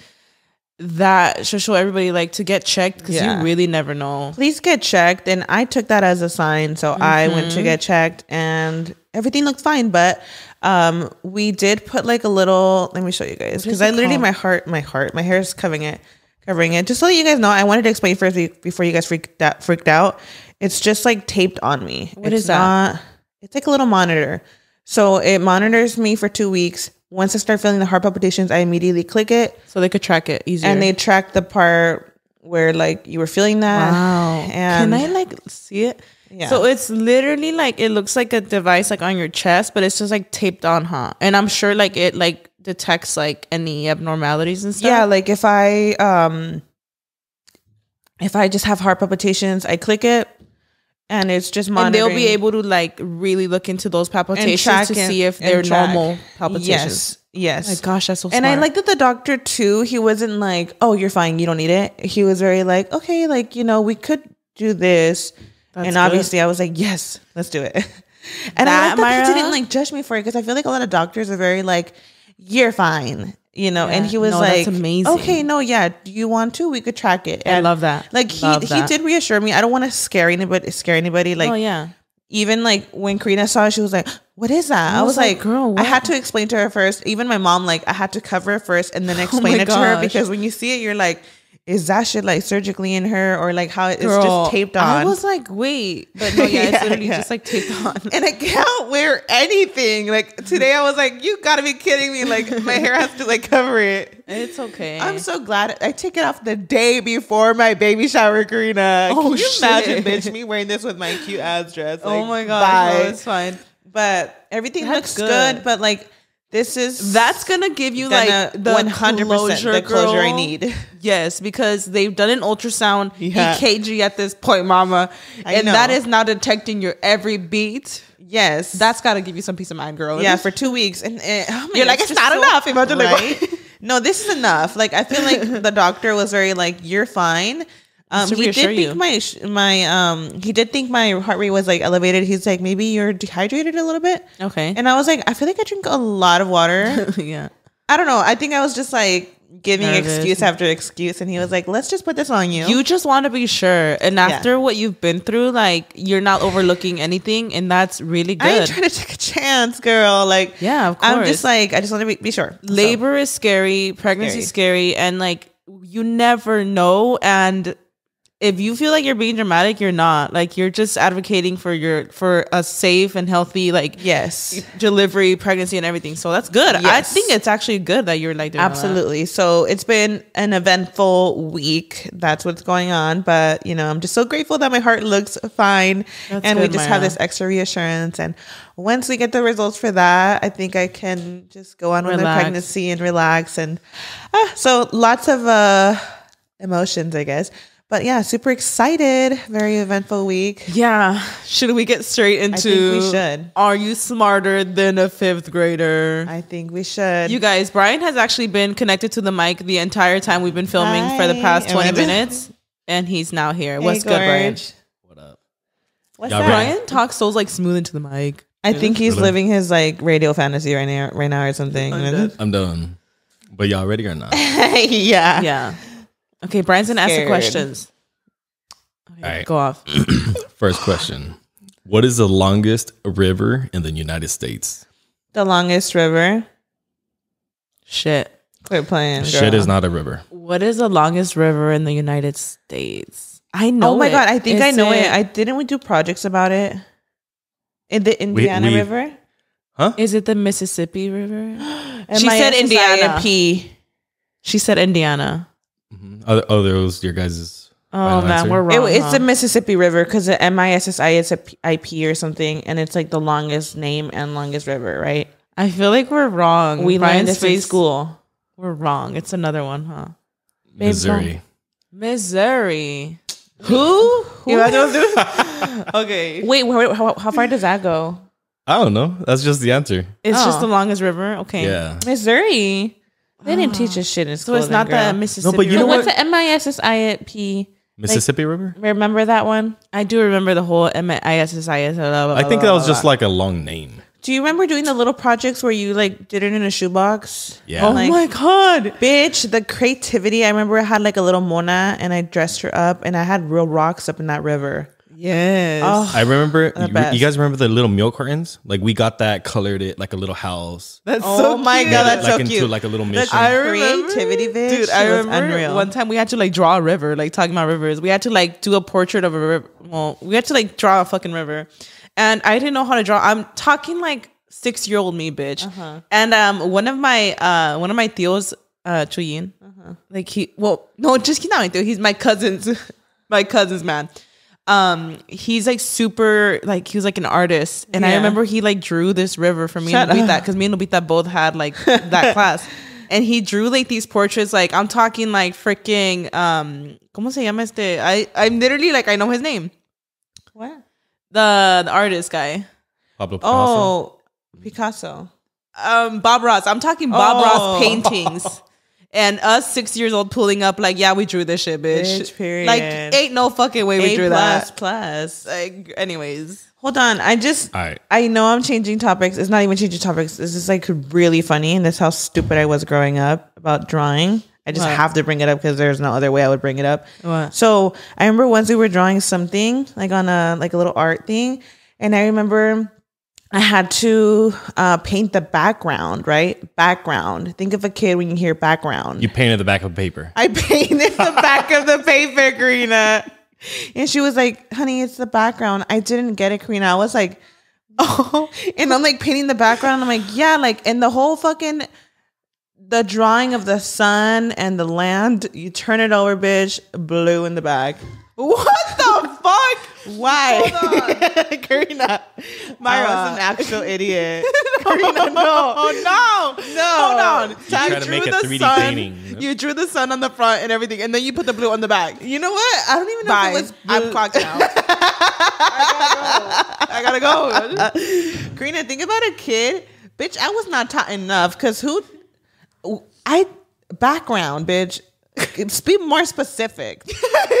[SPEAKER 2] that should show everybody like to get checked because
[SPEAKER 1] Yeah.
[SPEAKER 2] you really never know.
[SPEAKER 1] please get checked and i took that as a sign so i went
[SPEAKER 2] Mm-hmm.
[SPEAKER 1] to get checked and everything looked fine but um we did put like a little let me show you guys because i
[SPEAKER 2] it
[SPEAKER 1] literally
[SPEAKER 2] called?
[SPEAKER 1] my heart my heart my hair is covering it covering it just so you guys know i wanted to explain first before you guys freaked out freaked out it's just like taped on me
[SPEAKER 2] What
[SPEAKER 1] it's
[SPEAKER 2] is that?
[SPEAKER 1] not- it's like a little monitor so it monitors me for two weeks once i start feeling the heart palpitations i immediately click it
[SPEAKER 2] So they could track it easier.
[SPEAKER 1] and they track the part where like you were feeling that
[SPEAKER 2] Wow.
[SPEAKER 1] and
[SPEAKER 2] Can I like see it?
[SPEAKER 1] Yeah.
[SPEAKER 2] So it's literally like it looks like a device like on your chest, but it's just like taped on, huh? And I'm sure like it like detects like any abnormalities and stuff.
[SPEAKER 1] Yeah, like if I um if I just have heart palpitations, I click it and it's just
[SPEAKER 2] and they'll be able to like really look into those palpitations to
[SPEAKER 1] and-
[SPEAKER 2] see if they're normal palpitations.
[SPEAKER 1] Yes. Yes.
[SPEAKER 2] My gosh, that's so smart.
[SPEAKER 1] and I like that the doctor too, he wasn't like, "Oh, you're fine, you don't need it." He was very like, "Okay, like, you know, we could do this."
[SPEAKER 2] That's
[SPEAKER 1] and
[SPEAKER 2] good.
[SPEAKER 1] obviously I was like, "Yes, let's do it." and I like that he
[SPEAKER 2] Mayra?
[SPEAKER 1] didn't like judge me for it because I feel like a lot of doctors are very like, "You're fine." You know, and he was
[SPEAKER 2] No,
[SPEAKER 1] like,
[SPEAKER 2] amazing.
[SPEAKER 1] "Okay, no, yeah, do you want to? We could track it."
[SPEAKER 2] I love that.
[SPEAKER 1] Like he
[SPEAKER 2] Love
[SPEAKER 1] he
[SPEAKER 2] that.
[SPEAKER 1] did reassure me. I don't want to scare anybody. Scare anybody. Like
[SPEAKER 2] oh yeah.
[SPEAKER 1] even like when Karina saw it, she was like, "What is that?" I,
[SPEAKER 2] was
[SPEAKER 1] was
[SPEAKER 2] like,
[SPEAKER 1] like,
[SPEAKER 2] "Girl,
[SPEAKER 1] I had to explain to her first. Even my mom, like, I had to cover it first and then explain
[SPEAKER 2] Oh
[SPEAKER 1] it to her
[SPEAKER 2] oh
[SPEAKER 1] because when you see it, you're like, "Is that shit like surgically in her or like how it's
[SPEAKER 2] Girl,
[SPEAKER 1] just taped on?"
[SPEAKER 2] I was like, wait, but no, yeah, it's literally
[SPEAKER 1] yeah.
[SPEAKER 2] just like taped on.
[SPEAKER 1] and I can't wear anything. Like today, I was like, "You gotta be kidding me!" Like my hair has to like cover it.
[SPEAKER 2] It's okay.
[SPEAKER 1] I'm so glad I took it off the day before my baby shower, Karina.
[SPEAKER 2] Oh,
[SPEAKER 1] Can you imagine,
[SPEAKER 2] shit.
[SPEAKER 1] bitch, me wearing this with my cute ass dress?
[SPEAKER 2] oh my god,
[SPEAKER 1] bye.
[SPEAKER 2] no, it's fine.
[SPEAKER 1] but everything
[SPEAKER 2] That's
[SPEAKER 1] looks good.
[SPEAKER 2] good.
[SPEAKER 1] But like this is
[SPEAKER 2] That's gonna give you
[SPEAKER 1] gonna
[SPEAKER 2] like the
[SPEAKER 1] 100%
[SPEAKER 2] closure,
[SPEAKER 1] the closure I need.
[SPEAKER 2] Yes, because they've done an ultrasound
[SPEAKER 1] Yeah.
[SPEAKER 2] EKG at this point, Mama,
[SPEAKER 1] I
[SPEAKER 2] and
[SPEAKER 1] know.
[SPEAKER 2] that is now detecting your every beat.
[SPEAKER 1] yes,
[SPEAKER 2] That's got to give you some peace of mind, girl.
[SPEAKER 1] yeah for two weeks, and oh
[SPEAKER 2] You're
[SPEAKER 1] God,
[SPEAKER 2] like,
[SPEAKER 1] it's
[SPEAKER 2] it's not enough. Imagine, like,
[SPEAKER 1] right? no, this is enough. Like I feel like the doctor was very like, you're fine. Um, he did
[SPEAKER 2] you.
[SPEAKER 1] think my my um he did think my heart rate was like elevated. He's like, maybe you're dehydrated a little bit.
[SPEAKER 2] okay.
[SPEAKER 1] And I was like, I feel like I drink a lot of water.
[SPEAKER 2] yeah.
[SPEAKER 1] I don't know. I think I was just like giving
[SPEAKER 2] Nervous.
[SPEAKER 1] excuse after excuse, and he was like, let's just put this on you.
[SPEAKER 2] You just want to be sure, and after what you've been through, like you're not overlooking anything, and that's really good
[SPEAKER 1] i ain't trying to take a chance girl like
[SPEAKER 2] yeah of course i'm
[SPEAKER 1] just like, I just want to be, be sure. So,
[SPEAKER 2] Labor is scary, pregnancy is scary, and like you never know, and if you feel like you're being dramatic, you're not. Like you're just advocating for your for a safe and healthy like
[SPEAKER 1] Yes.
[SPEAKER 2] delivery, pregnancy, and everything. So that's good. I think it's actually good that you're like doing all that.
[SPEAKER 1] Absolutely. So it's been an eventful week. That's what's going on. But, you know, I'm just so grateful that my heart looks fine.
[SPEAKER 2] That's
[SPEAKER 1] and we
[SPEAKER 2] good,
[SPEAKER 1] just have this extra reassurance. And once we get the results for that, I think I can just go on with my pregnancy and relax. And ah, so lots of uh, emotions, I guess. But yeah, super excited. Very eventful week.
[SPEAKER 2] Yeah. Should we get straight into?
[SPEAKER 1] think we should.
[SPEAKER 2] Are you smarter than a fifth grader?
[SPEAKER 1] I think we should.
[SPEAKER 2] You guys, Brian has actually been connected to the mic the entire time we've been filming for the past
[SPEAKER 1] Hi.
[SPEAKER 2] 20 minutes, and he's now here.
[SPEAKER 1] Hey,
[SPEAKER 2] What's good, Brian?
[SPEAKER 1] Gorge.
[SPEAKER 3] What up?
[SPEAKER 1] What's up?
[SPEAKER 2] Brian talks so like smooth into the mic.
[SPEAKER 1] I think he's
[SPEAKER 3] Really?
[SPEAKER 1] living his like radio fantasy right now, right now or something.
[SPEAKER 3] I'm done. But y'all ready or not?
[SPEAKER 1] yeah.
[SPEAKER 2] Yeah. Okay, Brian's gonna ask the
[SPEAKER 1] Scared.
[SPEAKER 2] questions. Okay,
[SPEAKER 3] All right.
[SPEAKER 2] Go off.
[SPEAKER 3] First question. What is the longest river in the United States?
[SPEAKER 1] The longest river.
[SPEAKER 2] Shit.
[SPEAKER 1] Quit playing.
[SPEAKER 3] Shit is not a river.
[SPEAKER 2] What is the longest river in the United States? I know.
[SPEAKER 1] Oh my
[SPEAKER 2] it.
[SPEAKER 1] god, I think
[SPEAKER 2] Is
[SPEAKER 1] I know it. I didn't we do projects about it in the Indiana
[SPEAKER 3] we-
[SPEAKER 1] River.
[SPEAKER 2] Is it the Mississippi River? She
[SPEAKER 1] MISSIS
[SPEAKER 2] said Indiana.
[SPEAKER 1] P.
[SPEAKER 2] She said Indiana.
[SPEAKER 3] Mhm. Are, are those your guys'
[SPEAKER 2] Oh man,
[SPEAKER 3] answer?
[SPEAKER 2] we're
[SPEAKER 1] It,
[SPEAKER 2] wrong.
[SPEAKER 1] it's
[SPEAKER 2] huh?
[SPEAKER 1] the Mississippi River because the M I S S I is a P- IP or something, and it's like the longest name and longest river, right?
[SPEAKER 2] I feel like we're wrong.
[SPEAKER 1] We learned
[SPEAKER 2] Brian's
[SPEAKER 1] this in
[SPEAKER 2] face-
[SPEAKER 1] school.
[SPEAKER 2] We're wrong. It's another one, huh?
[SPEAKER 3] Missouri?
[SPEAKER 2] Missouri.
[SPEAKER 1] Who? Who?
[SPEAKER 2] okay.
[SPEAKER 1] Wait, wait, how, how far does that go?
[SPEAKER 3] I don't know. That's just the answer.
[SPEAKER 2] It's
[SPEAKER 1] Oh.
[SPEAKER 2] just the longest river. Okay.
[SPEAKER 3] Yeah.
[SPEAKER 1] Missouri. They didn't teach ah. us shit in
[SPEAKER 2] So
[SPEAKER 1] school.
[SPEAKER 2] it's not
[SPEAKER 1] then,
[SPEAKER 2] the
[SPEAKER 1] girl.
[SPEAKER 2] Mississippi.
[SPEAKER 3] but you know
[SPEAKER 2] River.
[SPEAKER 1] what's the M I S S I P?
[SPEAKER 3] Mississippi River?
[SPEAKER 1] Remember that one?
[SPEAKER 2] I do remember the whole MISSIS.
[SPEAKER 3] I think that was just like a long name.
[SPEAKER 1] Do you remember doing the little projects where you like did it in a shoebox?
[SPEAKER 3] Yeah.
[SPEAKER 2] Oh
[SPEAKER 1] Like-
[SPEAKER 2] my god.
[SPEAKER 1] Bitch, the creativity. I remember I had like a little Mona and I dressed her up and I had real rocks up in that river.
[SPEAKER 2] Yes.
[SPEAKER 1] Oh,
[SPEAKER 3] I remember. You, you guys remember the little milk cartons? Like we got that, colored it like a little house.
[SPEAKER 2] That's
[SPEAKER 1] oh my god, that's
[SPEAKER 3] like
[SPEAKER 1] so
[SPEAKER 3] into
[SPEAKER 1] cute.
[SPEAKER 3] like a little
[SPEAKER 1] The
[SPEAKER 3] mission.
[SPEAKER 2] I remember,
[SPEAKER 1] creativity, bitch.
[SPEAKER 2] Dude, I
[SPEAKER 1] was
[SPEAKER 2] remember
[SPEAKER 1] unreal.
[SPEAKER 2] one time we had to like draw a river, like talking about rivers. We had to like do a portrait of a river. Well, we had to like draw a fucking river, and I didn't know how to draw. I'm talking like six year old me, bitch.
[SPEAKER 1] Uh-huh.
[SPEAKER 2] And um, one of my uh, one of my tios, uh, Chuyin,
[SPEAKER 1] Uh-huh.
[SPEAKER 2] like he, well, no, just he's not my tio. He's my cousin's, my cousin's man. Um, he's like super, like he was like an artist, and I remember he like drew this river for me
[SPEAKER 1] Shut
[SPEAKER 2] and Lupita
[SPEAKER 1] up.
[SPEAKER 2] because me and Lupita both had like that class. And he drew like these portraits, like I'm talking like freaking um, ¿cómo se llama este? I I'm literally like I know his name,
[SPEAKER 1] What?
[SPEAKER 2] the the artist guy,
[SPEAKER 3] Pablo Picasso.
[SPEAKER 1] Oh, Picasso.
[SPEAKER 2] um, Bob Ross. I'm talking Bob
[SPEAKER 1] Oh.
[SPEAKER 2] Ross paintings. And us six years old pulling up like, yeah, we drew this shit, bitch.
[SPEAKER 1] Bitch, period.
[SPEAKER 2] Like, ain't no fucking way we
[SPEAKER 1] A
[SPEAKER 2] drew
[SPEAKER 1] plus
[SPEAKER 2] that.
[SPEAKER 1] plus.
[SPEAKER 2] Like, anyways,
[SPEAKER 1] Hold on. I just
[SPEAKER 3] All right.
[SPEAKER 1] I know I'm changing topics. It's not even changing topics. This is like really funny, and that's how stupid I was growing up about drawing. I just
[SPEAKER 2] What?
[SPEAKER 1] have to bring it up because there's no other way I would bring it up.
[SPEAKER 2] What?
[SPEAKER 1] So I remember once we were drawing something like on a like a little art thing, and I remember I had to uh, paint the background. Right, background. Think of a kid when you hear background.
[SPEAKER 3] You painted the back of the paper.
[SPEAKER 1] I painted the back of the paper, Karina. And she was like, honey, it's the background. I didn't get it, Karina. I was like, oh. And I'm like painting the background. I'm like, yeah, like, and the whole fucking, the drawing of the sun and the land, you turn it over, bitch, blue in the back.
[SPEAKER 2] What the fuck?
[SPEAKER 1] Why? Karina. Mayra was
[SPEAKER 2] Uh,
[SPEAKER 1] an actual idiot. Karina, no.
[SPEAKER 2] Oh no,
[SPEAKER 1] No.
[SPEAKER 2] Hold on.
[SPEAKER 3] You try to make a 3D
[SPEAKER 2] sun.
[SPEAKER 3] painting, you
[SPEAKER 2] drew the sun on the front and everything, and then you put the blue on the back.
[SPEAKER 1] You know what? I don't even know
[SPEAKER 2] Bye.
[SPEAKER 1] if it was
[SPEAKER 2] I'm clocked out. I gotta go. I gotta go.
[SPEAKER 1] Karina, think about a kid. Bitch, I was not taught enough because who I background, bitch. Be more specific.
[SPEAKER 2] bitch,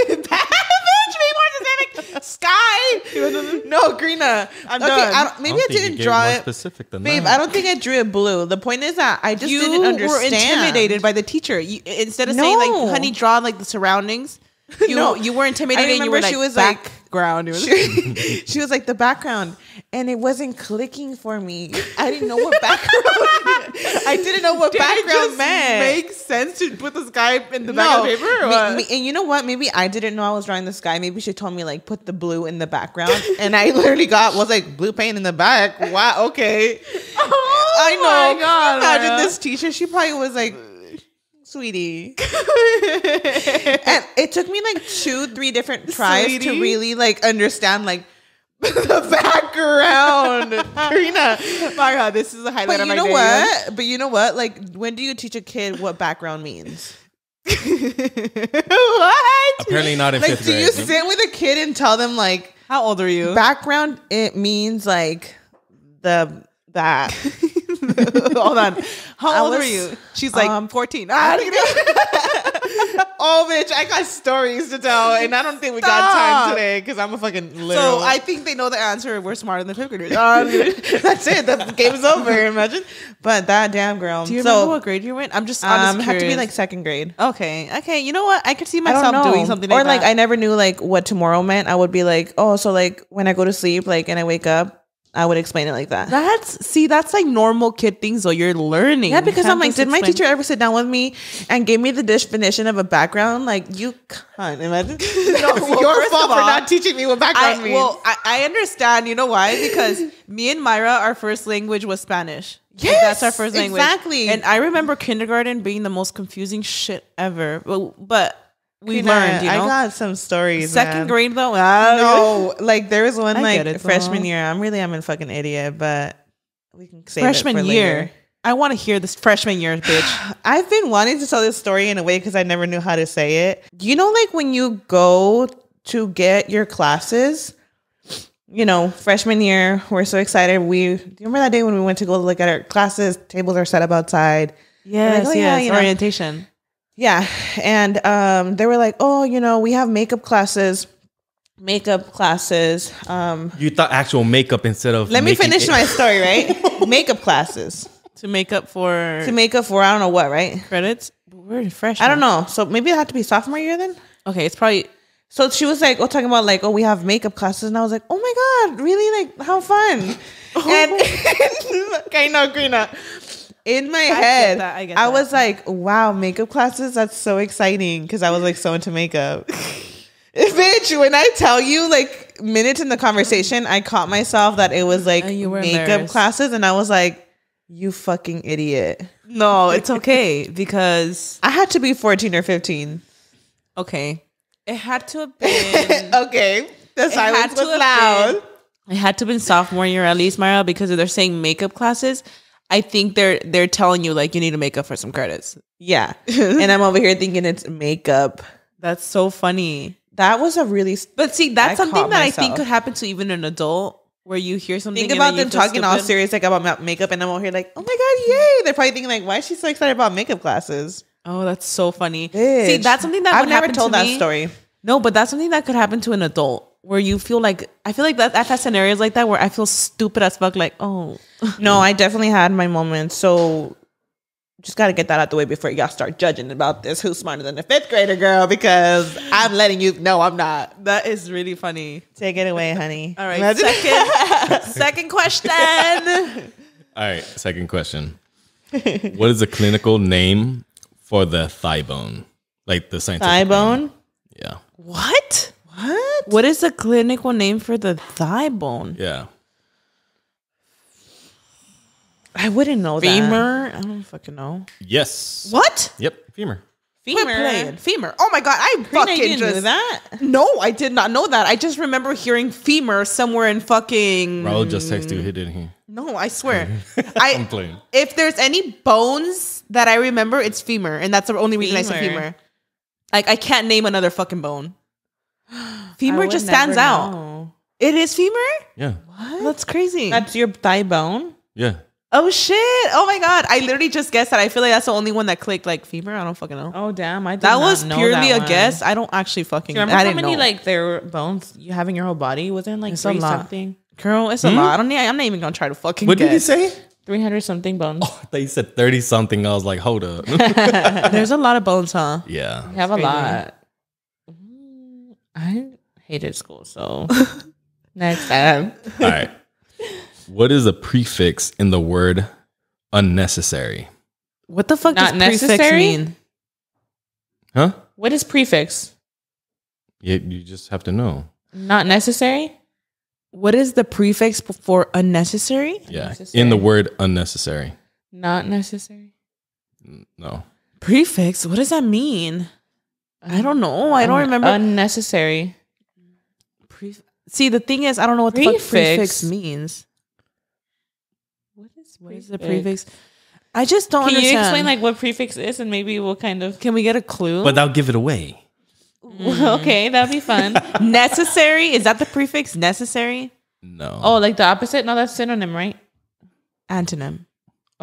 [SPEAKER 2] be more specific. Sky.
[SPEAKER 1] no, Karina.
[SPEAKER 2] I'm
[SPEAKER 1] okay,
[SPEAKER 2] done.
[SPEAKER 1] I don't, maybe I,
[SPEAKER 3] don't think
[SPEAKER 1] didn't draw it.
[SPEAKER 3] specific than
[SPEAKER 1] Babe,
[SPEAKER 3] that.
[SPEAKER 1] I don't think I drew it blue. The point is that I just
[SPEAKER 2] you
[SPEAKER 1] didn't understand.
[SPEAKER 2] were intimidated by the teacher. You, instead of saying like, "Honey, draw like the surroundings," you
[SPEAKER 1] No.
[SPEAKER 2] you were intimidated.
[SPEAKER 1] I
[SPEAKER 2] and you
[SPEAKER 1] remember
[SPEAKER 2] were like,
[SPEAKER 1] she was
[SPEAKER 2] back,
[SPEAKER 1] like,
[SPEAKER 2] ground. Was-
[SPEAKER 1] she was like the background. And it wasn't clicking for me. I didn't know what background. I didn't know what
[SPEAKER 2] Did
[SPEAKER 1] background meant
[SPEAKER 2] make sense to put the sky in the back of the paper? Or
[SPEAKER 1] Me- me- and you know what? Maybe i didn't know i was drawing the sky. Maybe she told me like put the blue in the background. And i literally got was like blue paint in the back. Wow okay.
[SPEAKER 2] Oh
[SPEAKER 1] i know.
[SPEAKER 2] my God,
[SPEAKER 1] imagine
[SPEAKER 2] Mayra.
[SPEAKER 1] this teacher. She probably was like sweetie and it took me like two three different tries to really like understand like the background Karina.
[SPEAKER 2] My God, this is a highlight
[SPEAKER 1] But
[SPEAKER 2] of
[SPEAKER 1] you
[SPEAKER 2] my
[SPEAKER 1] know
[SPEAKER 2] day.
[SPEAKER 1] what? But you know what? Like, when do you teach a kid what background means?
[SPEAKER 2] what?
[SPEAKER 3] Apparently not in
[SPEAKER 1] Like,
[SPEAKER 3] fifth
[SPEAKER 1] do
[SPEAKER 3] grade.
[SPEAKER 1] you sit with a kid and tell them like
[SPEAKER 2] How old are you?
[SPEAKER 1] background? It means like the that.
[SPEAKER 2] Hold on. How
[SPEAKER 1] I
[SPEAKER 2] old are
[SPEAKER 1] was,
[SPEAKER 2] you? She's like
[SPEAKER 1] um,
[SPEAKER 2] 14.
[SPEAKER 1] I
[SPEAKER 2] Ah,
[SPEAKER 1] oh, bitch! I got stories to tell, and I don't think we got time today because I'm a fucking literal.
[SPEAKER 2] so I think they know the answer. We're smarter than fifth graders.
[SPEAKER 1] that's it. The game's over. Imagine, but that damn girl.
[SPEAKER 2] Do you
[SPEAKER 1] so,
[SPEAKER 2] remember what grade you were in? I'm just,
[SPEAKER 1] Um,
[SPEAKER 2] just
[SPEAKER 1] have to be like second grade.
[SPEAKER 2] okay, okay. You know what? I could see myself doing something
[SPEAKER 1] or
[SPEAKER 2] like,
[SPEAKER 1] like. I never knew like what tomorrow meant. I would be like, oh, so like when I go to sleep, like and I wake up, I would explain it like that.
[SPEAKER 2] That's see, that's like normal kid things. Though you're learning.
[SPEAKER 1] yeah, because I'm like, did my teacher ever sit down with me and give me the definition of a background? Like you can't imagine.
[SPEAKER 2] Well,
[SPEAKER 1] your fault for not teaching me what background
[SPEAKER 2] I,
[SPEAKER 1] means.
[SPEAKER 2] well, I, I understand. You know why? Because me and Mayra, our first language was Spanish. Like, that's our first language.
[SPEAKER 1] exactly.
[SPEAKER 2] And I remember kindergarten being the most confusing shit ever. But, but we
[SPEAKER 1] Karina,
[SPEAKER 2] learned. You know,
[SPEAKER 1] I got some stories.
[SPEAKER 2] second
[SPEAKER 1] man.
[SPEAKER 2] grade though. ah,
[SPEAKER 1] No, like there was one
[SPEAKER 2] I
[SPEAKER 1] like
[SPEAKER 2] it,
[SPEAKER 1] freshman
[SPEAKER 2] though.
[SPEAKER 1] year. I'm really I'm a fucking idiot, but we can say
[SPEAKER 2] freshman year. I want to hear this freshman year, bitch.
[SPEAKER 1] I've been wanting to tell this story in a way because I never knew how to say it. You know, like when you go to get your classes, you know, freshman year, we're so excited. We do you remember that day when we went to go look at our classes? Tables are set up outside.
[SPEAKER 2] Yes,
[SPEAKER 1] oh, yeah,
[SPEAKER 2] yes.
[SPEAKER 1] you know.
[SPEAKER 2] Orientation.
[SPEAKER 1] Yeah, and um, they were like, "Oh, you know, we have makeup classes." Makeup classes. Um,
[SPEAKER 3] You thought actual makeup instead of.
[SPEAKER 1] let me finish
[SPEAKER 3] it-
[SPEAKER 1] my story, right? makeup classes
[SPEAKER 2] to make up for
[SPEAKER 1] to make up for I don't know what, right?
[SPEAKER 2] credits. We're fresh.
[SPEAKER 1] I don't know. So maybe it had to be sophomore year then.
[SPEAKER 2] Okay, it's probably
[SPEAKER 1] So she was like, oh, talking about like, oh, we have makeup classes, and I was like, oh my god, really? Like, how fun? And okay, no, Grina. In my head,
[SPEAKER 2] that, I
[SPEAKER 1] I was like, wow, makeup classes. That's so exciting because I was like so into makeup. Bitch, when I tell you, like minutes in the conversation, I caught myself that it was like
[SPEAKER 2] you were
[SPEAKER 1] makeup classes, and I was like, you fucking idiot.
[SPEAKER 2] no. It's okay because
[SPEAKER 1] I had to be 14 or 15.
[SPEAKER 2] okay, it had to have been.
[SPEAKER 1] okay. The
[SPEAKER 2] had
[SPEAKER 1] silence
[SPEAKER 2] to
[SPEAKER 1] was loud.
[SPEAKER 2] It had to have been sophomore year at least, Mayra, because if they're saying makeup classes, I think they're they're telling you like you need to make up for some credits.
[SPEAKER 1] Yeah. and I'm over here thinking it's makeup.
[SPEAKER 2] That's so funny.
[SPEAKER 1] That was a really
[SPEAKER 2] But see, that's
[SPEAKER 1] I
[SPEAKER 2] something that I think could happen to even an adult, where you hear something.
[SPEAKER 1] think about them talking all serious like about makeup and I'm over here like, oh my god, yay. They're probably thinking like, why is she so excited about makeup classes?
[SPEAKER 2] Oh, that's so funny. See, that's something that
[SPEAKER 1] I've
[SPEAKER 2] would
[SPEAKER 1] never told
[SPEAKER 2] to
[SPEAKER 1] that
[SPEAKER 2] me.
[SPEAKER 1] story.
[SPEAKER 2] No, but that's something that could happen to an adult where you feel like I feel like that I've had scenarios like that where I feel stupid as fuck. Like, oh,
[SPEAKER 1] No, I definitely had my moments. So just got to get that out the way before y'all start judging about this. Who's smarter than the fifth grader girl? Because I'm letting you know I'm not.
[SPEAKER 2] that is really funny.
[SPEAKER 1] Take it away, honey.
[SPEAKER 2] All right, second second question.
[SPEAKER 3] All right, second question. what is the clinical name for the thigh bone? Like the scientific
[SPEAKER 1] Thigh
[SPEAKER 3] name.
[SPEAKER 1] bone.
[SPEAKER 3] Yeah.
[SPEAKER 2] what?
[SPEAKER 1] What?
[SPEAKER 2] What is the clinical name for the thigh bone?
[SPEAKER 3] Yeah.
[SPEAKER 1] I wouldn't know that.
[SPEAKER 2] Femur? I don't fucking know.
[SPEAKER 3] Yes.
[SPEAKER 2] What?
[SPEAKER 3] Yep. Femur.
[SPEAKER 2] Quit playing. Femur. Oh my god, I
[SPEAKER 1] Karina,
[SPEAKER 2] fucking
[SPEAKER 1] you didn't
[SPEAKER 2] just
[SPEAKER 1] know that.
[SPEAKER 2] No, I did not know that. I just remember hearing femur somewhere in fucking
[SPEAKER 3] Raul just texted you. He didn't hear.
[SPEAKER 2] No, I swear.
[SPEAKER 3] I'm playing.
[SPEAKER 2] if there's any bones that I remember, it's femur, and that's the only reason I said
[SPEAKER 1] Femur.
[SPEAKER 2] femur. Like I can't name another fucking bone.
[SPEAKER 1] I
[SPEAKER 2] Femur just stands out.
[SPEAKER 1] know.
[SPEAKER 2] It is femur.
[SPEAKER 3] Yeah.
[SPEAKER 2] That's crazy.
[SPEAKER 1] That's your thigh bone.
[SPEAKER 3] Yeah.
[SPEAKER 2] oh shit! Oh my god! I literally just guessed that. I feel like that's the only one that clicked. Like femur. I don't fucking know.
[SPEAKER 1] Oh damn! I did
[SPEAKER 2] that
[SPEAKER 1] not
[SPEAKER 2] was
[SPEAKER 1] know
[SPEAKER 2] purely
[SPEAKER 1] that
[SPEAKER 2] a
[SPEAKER 1] one.
[SPEAKER 2] guess. I don't actually fucking.
[SPEAKER 1] Do you remember
[SPEAKER 2] I
[SPEAKER 1] how
[SPEAKER 2] didn't
[SPEAKER 1] many
[SPEAKER 2] know.
[SPEAKER 1] like their bones you have in your whole body? Wasn't it like
[SPEAKER 2] It's a
[SPEAKER 1] three
[SPEAKER 2] lot.
[SPEAKER 1] something,
[SPEAKER 2] girl, it's a hmm? lot. I don't. Need, I'm not even gonna try to fucking.
[SPEAKER 3] What did he
[SPEAKER 2] guess.
[SPEAKER 3] say?
[SPEAKER 1] three hundred something bones?
[SPEAKER 3] Oh, I thought you said 30 something. I was like, hold up.
[SPEAKER 2] There's a lot of bones, huh?
[SPEAKER 3] yeah.
[SPEAKER 1] you have a lot. I hated school. So next time.
[SPEAKER 3] All right. What is a prefix in the word unnecessary?
[SPEAKER 2] What the fuck
[SPEAKER 1] Not
[SPEAKER 2] does prefix
[SPEAKER 1] necessary?
[SPEAKER 2] mean?
[SPEAKER 3] Huh?
[SPEAKER 1] What is prefix?
[SPEAKER 3] You, you just have to know.
[SPEAKER 1] Not necessary?
[SPEAKER 2] What is the prefix for unnecessary?
[SPEAKER 3] Yeah.
[SPEAKER 1] Unnecessary.
[SPEAKER 3] In the word unnecessary.
[SPEAKER 1] Not necessary.
[SPEAKER 3] No.
[SPEAKER 2] Prefix? What does that mean? I don't know. I don't
[SPEAKER 1] Un-
[SPEAKER 2] remember.
[SPEAKER 1] Unnecessary.
[SPEAKER 2] Pref- See, the thing is, I don't know what the fuck
[SPEAKER 1] Prefix?
[SPEAKER 2] prefix means.
[SPEAKER 1] What is
[SPEAKER 2] What is the prefix? I just don't
[SPEAKER 1] Can you explain like what prefix is and maybe we'll kind of
[SPEAKER 2] Can we get a clue?
[SPEAKER 3] But I'll give it away. Mm.
[SPEAKER 1] okay, that'd be fun.
[SPEAKER 2] necessary is that the prefix? Necessary
[SPEAKER 3] No.
[SPEAKER 1] oh, like the opposite? No, that's synonym, right?
[SPEAKER 2] antonym.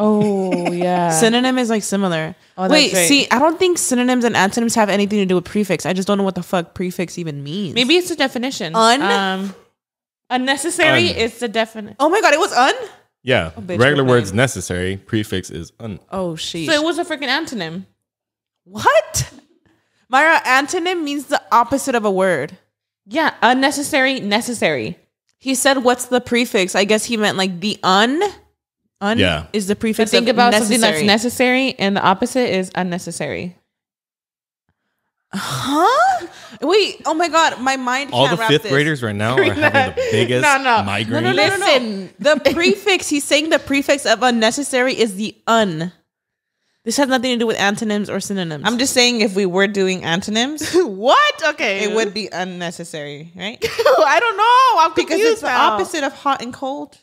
[SPEAKER 1] Oh yeah.
[SPEAKER 2] Synonym is like similar.
[SPEAKER 1] Oh,
[SPEAKER 2] Wait,
[SPEAKER 1] right.
[SPEAKER 2] see, I don't think synonyms and antonyms have anything to do with prefix. I just don't know what the fuck prefix even means.
[SPEAKER 1] maybe it's the definition.
[SPEAKER 2] Un-
[SPEAKER 1] um unnecessary
[SPEAKER 3] Un.
[SPEAKER 1] is the definition.
[SPEAKER 2] Oh my god, it was un.
[SPEAKER 3] yeah.
[SPEAKER 2] bitch,
[SPEAKER 3] Regular words
[SPEAKER 2] playing.
[SPEAKER 3] necessary. Prefix is un.
[SPEAKER 2] Oh shit.
[SPEAKER 1] So it was a freaking antonym.
[SPEAKER 2] what? Mayra, antonym means the opposite of a word.
[SPEAKER 1] Yeah, unnecessary, necessary.
[SPEAKER 2] He said, "What's the prefix?" I guess he meant like the un. Un
[SPEAKER 3] Yeah.
[SPEAKER 2] is the
[SPEAKER 1] But
[SPEAKER 2] prefix.
[SPEAKER 1] think
[SPEAKER 2] of
[SPEAKER 1] about something that's
[SPEAKER 2] necessary.
[SPEAKER 1] necessary and the opposite is unnecessary.
[SPEAKER 2] Huh? Wait. Oh my god, my mind.
[SPEAKER 3] All
[SPEAKER 2] can't
[SPEAKER 3] the
[SPEAKER 2] wrap
[SPEAKER 3] fifth
[SPEAKER 2] this.
[SPEAKER 3] graders right now are having the biggest
[SPEAKER 1] No, no.
[SPEAKER 3] migraine.
[SPEAKER 2] No, no, no, no, no.
[SPEAKER 1] Listen.
[SPEAKER 2] The prefix. He's saying the prefix of unnecessary is the un. This has nothing to do with antonyms or synonyms.
[SPEAKER 1] I'm just saying if we were doing antonyms,
[SPEAKER 2] what? Okay,
[SPEAKER 1] it would be unnecessary, right?
[SPEAKER 2] I don't know. I'm
[SPEAKER 1] Because
[SPEAKER 2] confused
[SPEAKER 1] it's the opposite of hot and cold.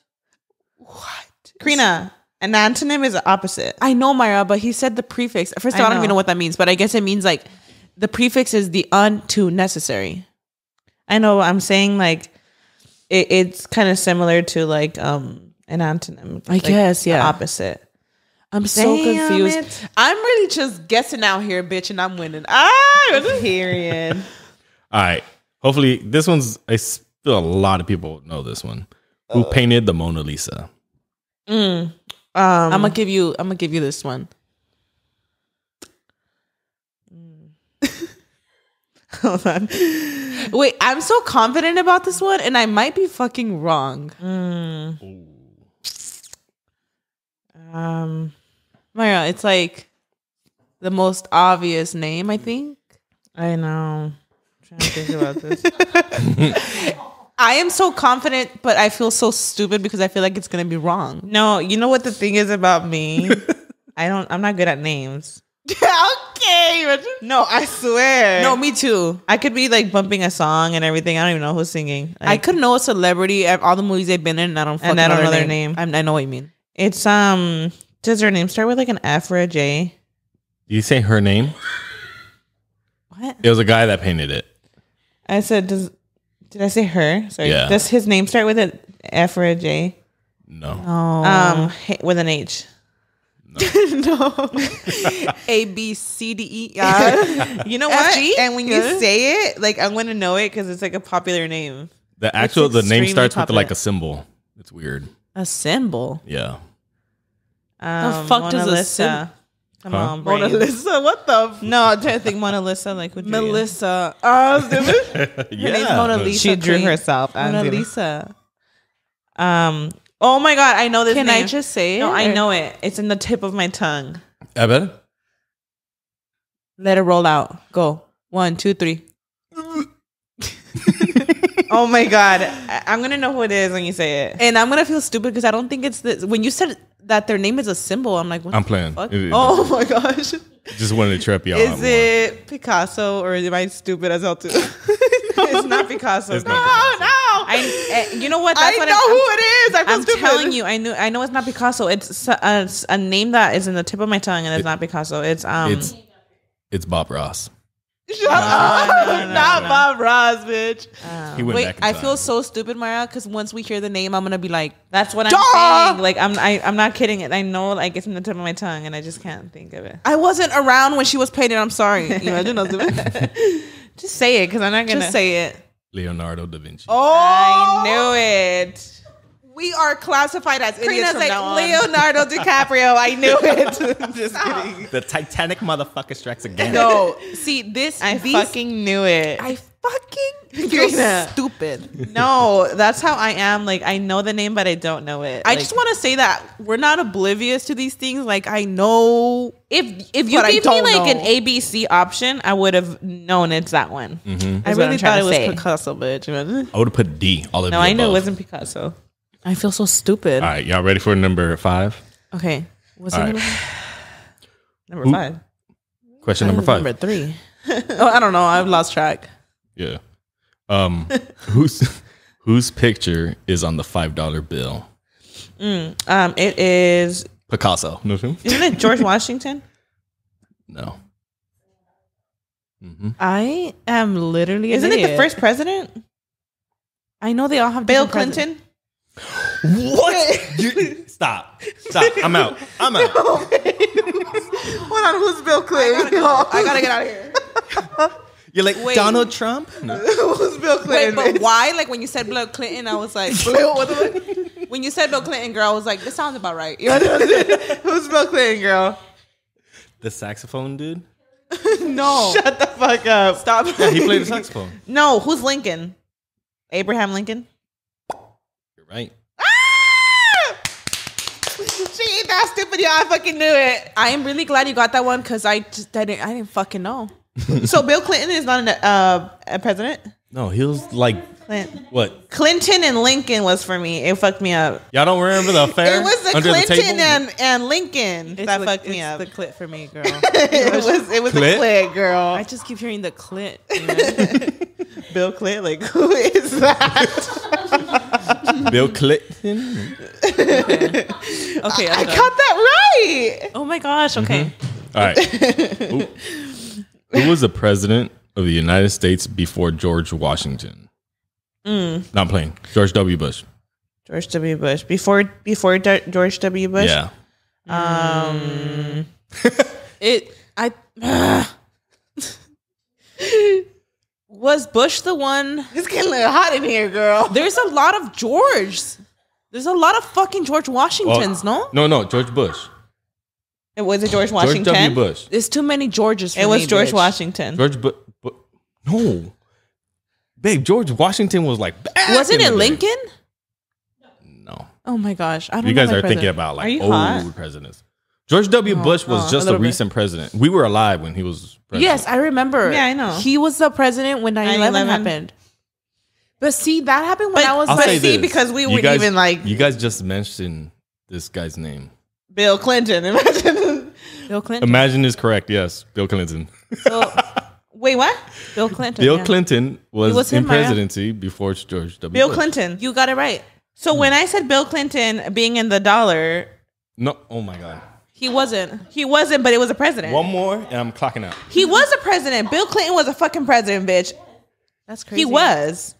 [SPEAKER 2] What?
[SPEAKER 1] Karina, an antonym is the opposite.
[SPEAKER 2] I know Mayra, but he said the prefix. First of all, I don't even know what that means, but I guess it means like the prefix is the un to necessary.
[SPEAKER 1] I know I'm saying like it, it's kind of similar to like um an antonym.
[SPEAKER 2] I
[SPEAKER 1] like
[SPEAKER 2] guess,
[SPEAKER 1] the
[SPEAKER 2] yeah.
[SPEAKER 1] opposite.
[SPEAKER 2] I'm so
[SPEAKER 1] Damn
[SPEAKER 2] confused.
[SPEAKER 1] it.
[SPEAKER 2] I'm really just guessing out here, bitch, and I'm winning. Ah,
[SPEAKER 1] Period.
[SPEAKER 3] All right. Hopefully, this one's. I s- feel a lot of people know this one. Who painted the Mona Lisa?
[SPEAKER 1] Mm. Um,
[SPEAKER 2] I'm gonna give you. I'm gonna give you this one.
[SPEAKER 1] hold on.
[SPEAKER 2] Wait, I'm so confident about this one, and I might be fucking wrong.
[SPEAKER 1] Um,
[SPEAKER 2] Mayra, it's like the most obvious name, I think.
[SPEAKER 1] I know. I'm trying to think about this.
[SPEAKER 2] I am so confident, but I feel so stupid because I feel like it's gonna be wrong.
[SPEAKER 1] No, you know what the thing is about me? I don't. I'm not good at names.
[SPEAKER 2] okay.
[SPEAKER 1] No, I swear.
[SPEAKER 2] No, me too.
[SPEAKER 1] I could be like bumping a song and everything. I don't even know who's singing.
[SPEAKER 2] I could know a celebrity of all the movies they've been in, and I don't.
[SPEAKER 1] And I don't
[SPEAKER 2] fucking
[SPEAKER 1] know their name.
[SPEAKER 2] I'm, I know what you mean.
[SPEAKER 1] It's um. Does her name start with like an F or a J?
[SPEAKER 3] Did you say her name?
[SPEAKER 2] What?
[SPEAKER 3] It was a guy that painted it.
[SPEAKER 1] I said, does did I say her? Sorry.
[SPEAKER 3] Yeah.
[SPEAKER 1] Does his name start with an F or a J?
[SPEAKER 3] No.
[SPEAKER 2] Oh.
[SPEAKER 1] Um, H- with an H.
[SPEAKER 2] no. A B C D E. Uh,
[SPEAKER 1] You know what?
[SPEAKER 2] FG?
[SPEAKER 1] And when you
[SPEAKER 2] Yeah.
[SPEAKER 1] say it, like I'm gonna know it because it's like a popular name.
[SPEAKER 3] The actual the name
[SPEAKER 1] extremely
[SPEAKER 3] starts with
[SPEAKER 1] popular.
[SPEAKER 3] like a symbol. It's weird.
[SPEAKER 2] a symbol.
[SPEAKER 3] Yeah.
[SPEAKER 1] Um,
[SPEAKER 2] fuck does a
[SPEAKER 1] Mona
[SPEAKER 2] sim-
[SPEAKER 1] Lisa. Come
[SPEAKER 3] Huh?
[SPEAKER 1] on, brain.
[SPEAKER 2] Mona Lisa. What the? F-
[SPEAKER 1] No, I'm trying to think Mona Lisa. Like what drew?
[SPEAKER 2] Melissa. Oh, stupid.
[SPEAKER 3] yeah.
[SPEAKER 2] name's Mona Lisa.
[SPEAKER 1] She drew
[SPEAKER 2] Queen.
[SPEAKER 1] herself. I'm
[SPEAKER 2] Mona
[SPEAKER 1] kidding.
[SPEAKER 2] Lisa.
[SPEAKER 1] Um. Oh my god, I know this.
[SPEAKER 2] Can I just say it?
[SPEAKER 1] No, I know it. It's in the tip of my tongue.
[SPEAKER 3] I bet.
[SPEAKER 2] Let it roll out. Go. One, two, three.
[SPEAKER 1] Oh my god, I- I'm gonna know who it is when you say it.
[SPEAKER 2] And I'm gonna feel stupid because I don't think it's this. When you said that their name is a symbol, I'm like, what
[SPEAKER 3] I'm
[SPEAKER 2] the
[SPEAKER 3] playing.
[SPEAKER 2] fuck?
[SPEAKER 3] It- it-
[SPEAKER 1] Oh my gosh,
[SPEAKER 3] Just wanted to trip y'all. out
[SPEAKER 1] is
[SPEAKER 3] more.
[SPEAKER 1] it Picasso or am I stupid as hell too? it's not Picasso.
[SPEAKER 3] It's
[SPEAKER 1] no,
[SPEAKER 3] not
[SPEAKER 1] no.
[SPEAKER 3] Picasso.
[SPEAKER 1] I, eh, you know what?
[SPEAKER 2] I
[SPEAKER 1] what
[SPEAKER 2] know
[SPEAKER 1] I'm,
[SPEAKER 2] who it is. I feel
[SPEAKER 1] I'm
[SPEAKER 2] stupid.
[SPEAKER 1] telling you, I knew. I know it's not Picasso. It's a, a, a name that is in the tip of my tongue, and it's not Picasso. It's um.
[SPEAKER 3] It's it's Bob Ross.
[SPEAKER 2] Shut up.
[SPEAKER 1] no, no, no,
[SPEAKER 2] Not
[SPEAKER 1] no.
[SPEAKER 2] Bob Ross, bitch.
[SPEAKER 3] Um, he went
[SPEAKER 2] Wait,
[SPEAKER 3] back in
[SPEAKER 2] I
[SPEAKER 3] time.
[SPEAKER 2] feel so stupid, Mara, because once we hear the name, I'm gonna be like,
[SPEAKER 1] that's what I'm
[SPEAKER 2] Duh!
[SPEAKER 1] saying. Like I'm, I, I'm not kidding. It. I know, like it's in the tip of my tongue, and I just can't think of it.
[SPEAKER 2] I wasn't around when she was painted. I'm sorry. You imagine I was stupid.
[SPEAKER 1] Just say it, because I'm not gonna
[SPEAKER 2] Just say it.
[SPEAKER 3] Leonardo da Vinci.
[SPEAKER 2] Oh,
[SPEAKER 1] I knew it.
[SPEAKER 2] We are classified as idiots
[SPEAKER 1] Karina's
[SPEAKER 2] from
[SPEAKER 1] like
[SPEAKER 2] now on.
[SPEAKER 1] Leonardo DiCaprio. I knew it. just kidding.
[SPEAKER 3] The Titanic motherfucker strikes again.
[SPEAKER 2] No, see this.
[SPEAKER 1] I
[SPEAKER 2] these-
[SPEAKER 1] fucking knew it.
[SPEAKER 2] I fucking You're stupid.
[SPEAKER 1] No, that's how I am. Like I know the name, but I don't know it.
[SPEAKER 2] I
[SPEAKER 1] Like,
[SPEAKER 2] just want to say that we're not oblivious to these things. Like I know
[SPEAKER 1] if if you
[SPEAKER 2] But I
[SPEAKER 1] gave me
[SPEAKER 2] don't
[SPEAKER 1] like an. ABC option, I would have known it's that one. Mm-hmm.
[SPEAKER 2] I
[SPEAKER 1] That's what
[SPEAKER 2] really thought it was
[SPEAKER 1] say.
[SPEAKER 2] Picasso, bitch. Imagine.
[SPEAKER 3] I would have put D. All of
[SPEAKER 1] No,
[SPEAKER 3] the
[SPEAKER 1] I knew it wasn't Picasso.
[SPEAKER 2] I feel so stupid.
[SPEAKER 3] All right, y'all ready for number five?
[SPEAKER 2] Okay. What's
[SPEAKER 3] All
[SPEAKER 2] the
[SPEAKER 3] right.
[SPEAKER 1] Number five.
[SPEAKER 3] Question number five.
[SPEAKER 2] Number three. oh, I don't know. I've lost track.
[SPEAKER 3] Yeah. Um, whose whose picture is on the five dollar bill?
[SPEAKER 1] Um, it is.
[SPEAKER 3] Picasso. No,
[SPEAKER 1] Isn't it George Washington?
[SPEAKER 3] no. Mm-hmm.
[SPEAKER 2] I am literally. an
[SPEAKER 1] Isn't it the first president?
[SPEAKER 2] I know they all have
[SPEAKER 1] Bill
[SPEAKER 2] Clinton. presidents.
[SPEAKER 1] Clinton.
[SPEAKER 3] What? You- stop. Stop. I'm out. I'm out.
[SPEAKER 1] Hold on, who's Bill Clinton? I gotta get out of here.
[SPEAKER 3] You're like
[SPEAKER 2] Wait.
[SPEAKER 3] Donald Trump? No.
[SPEAKER 1] who's Bill Clinton?
[SPEAKER 2] Wait,
[SPEAKER 1] Clinton?
[SPEAKER 2] but why? Like when you said Bill Clinton, I was like,
[SPEAKER 1] What the-
[SPEAKER 2] when you said Bill Clinton, girl, I was like, this sounds about right. You know?
[SPEAKER 1] who's Bill Clinton, girl?
[SPEAKER 3] The saxophone dude?
[SPEAKER 2] no,
[SPEAKER 1] Shut the fuck up.
[SPEAKER 2] stop.
[SPEAKER 3] Yeah, he played the saxophone.
[SPEAKER 1] No, who's Lincoln? Abraham Lincoln.
[SPEAKER 3] You're right.
[SPEAKER 1] She ain't that stupid, y'all. I fucking knew it.
[SPEAKER 2] I am really glad you got that one because I just I didn't I didn't fucking know.
[SPEAKER 1] So Bill Clinton is not an, uh, a president.
[SPEAKER 3] No, he was like
[SPEAKER 1] Clint.
[SPEAKER 3] what?
[SPEAKER 1] Clinton and Lincoln was for me. It fucked me up.
[SPEAKER 3] Y'all don't remember the affair?
[SPEAKER 1] It was the
[SPEAKER 3] under
[SPEAKER 1] Clinton
[SPEAKER 3] table?
[SPEAKER 1] and, and Lincoln
[SPEAKER 2] It's
[SPEAKER 1] that
[SPEAKER 2] the,
[SPEAKER 1] fucked me
[SPEAKER 2] it's
[SPEAKER 1] up.
[SPEAKER 2] The clit for me, girl.
[SPEAKER 1] it was it was
[SPEAKER 3] Clit?
[SPEAKER 1] a clit, girl.
[SPEAKER 2] I just keep hearing the clit. you know?
[SPEAKER 1] Bill Clinton, like who is that?
[SPEAKER 3] Bill Clinton.
[SPEAKER 2] Okay,
[SPEAKER 1] I
[SPEAKER 2] I'm
[SPEAKER 1] got that right.
[SPEAKER 2] Oh my gosh. Okay. Mm-hmm.
[SPEAKER 3] All right. Who, who was the president of the United States before George Washington?
[SPEAKER 1] Mm.
[SPEAKER 3] Not playing. George W. Bush.
[SPEAKER 1] George W. Bush before before D- George W. Bush.
[SPEAKER 3] Yeah.
[SPEAKER 1] Um.
[SPEAKER 2] It I was Bush the one.
[SPEAKER 1] It's getting a little hot in here, girl.
[SPEAKER 2] There's a lot of Georges. There's a lot of fucking George Washingtons.
[SPEAKER 3] Well,
[SPEAKER 2] no,
[SPEAKER 3] No, no. George Bush.
[SPEAKER 1] It was it George Washington.
[SPEAKER 3] George
[SPEAKER 1] Washington.
[SPEAKER 3] W. Bush.
[SPEAKER 2] there's too many Georges. For
[SPEAKER 1] It was
[SPEAKER 2] me,
[SPEAKER 1] George
[SPEAKER 2] bitch.
[SPEAKER 1] Washington.
[SPEAKER 3] George Bu- Bu- No. Babe, George Washington was like. back
[SPEAKER 2] Wasn't
[SPEAKER 3] in
[SPEAKER 2] it
[SPEAKER 3] the day.
[SPEAKER 2] Lincoln?
[SPEAKER 3] No.
[SPEAKER 2] Oh my gosh, I don't.
[SPEAKER 3] You
[SPEAKER 2] know
[SPEAKER 3] guys
[SPEAKER 2] my
[SPEAKER 3] are thinking about like old
[SPEAKER 1] hot?
[SPEAKER 3] presidents. George W. Oh, Bush was
[SPEAKER 2] oh,
[SPEAKER 3] just a,
[SPEAKER 2] little bit.
[SPEAKER 3] recent president. We were alive when he was president.
[SPEAKER 2] Yes, I remember.
[SPEAKER 1] Yeah, I know.
[SPEAKER 2] He was the president when 9 11 happened. But see, that happened when
[SPEAKER 1] But-
[SPEAKER 2] I was
[SPEAKER 3] I'll
[SPEAKER 2] like,
[SPEAKER 1] see,
[SPEAKER 3] this.
[SPEAKER 1] because we
[SPEAKER 3] You
[SPEAKER 1] weren't
[SPEAKER 3] guys-
[SPEAKER 1] even, like-
[SPEAKER 3] You guys just mentioned this guy's name.
[SPEAKER 1] Bill Clinton. Imagine.
[SPEAKER 2] Bill Clinton.
[SPEAKER 3] Imagine is correct. Yes, Bill Clinton.
[SPEAKER 2] Bill,
[SPEAKER 1] Wait, what?
[SPEAKER 2] Bill Clinton.
[SPEAKER 3] Bill
[SPEAKER 2] yeah.
[SPEAKER 3] Clinton was,
[SPEAKER 2] was
[SPEAKER 3] in
[SPEAKER 2] him, Maya.
[SPEAKER 3] presidency before George W.
[SPEAKER 1] Bill
[SPEAKER 3] Bush.
[SPEAKER 1] Clinton.
[SPEAKER 2] You got it right.
[SPEAKER 1] So when I said Bill Clinton being in the dollar,
[SPEAKER 3] No, oh my God.
[SPEAKER 2] He wasn't.
[SPEAKER 1] he wasn't, but it was a president.
[SPEAKER 3] One more, and I'm clocking out.
[SPEAKER 1] He was a president. Bill Clinton was a fucking president, bitch.
[SPEAKER 2] That's crazy.
[SPEAKER 1] He was.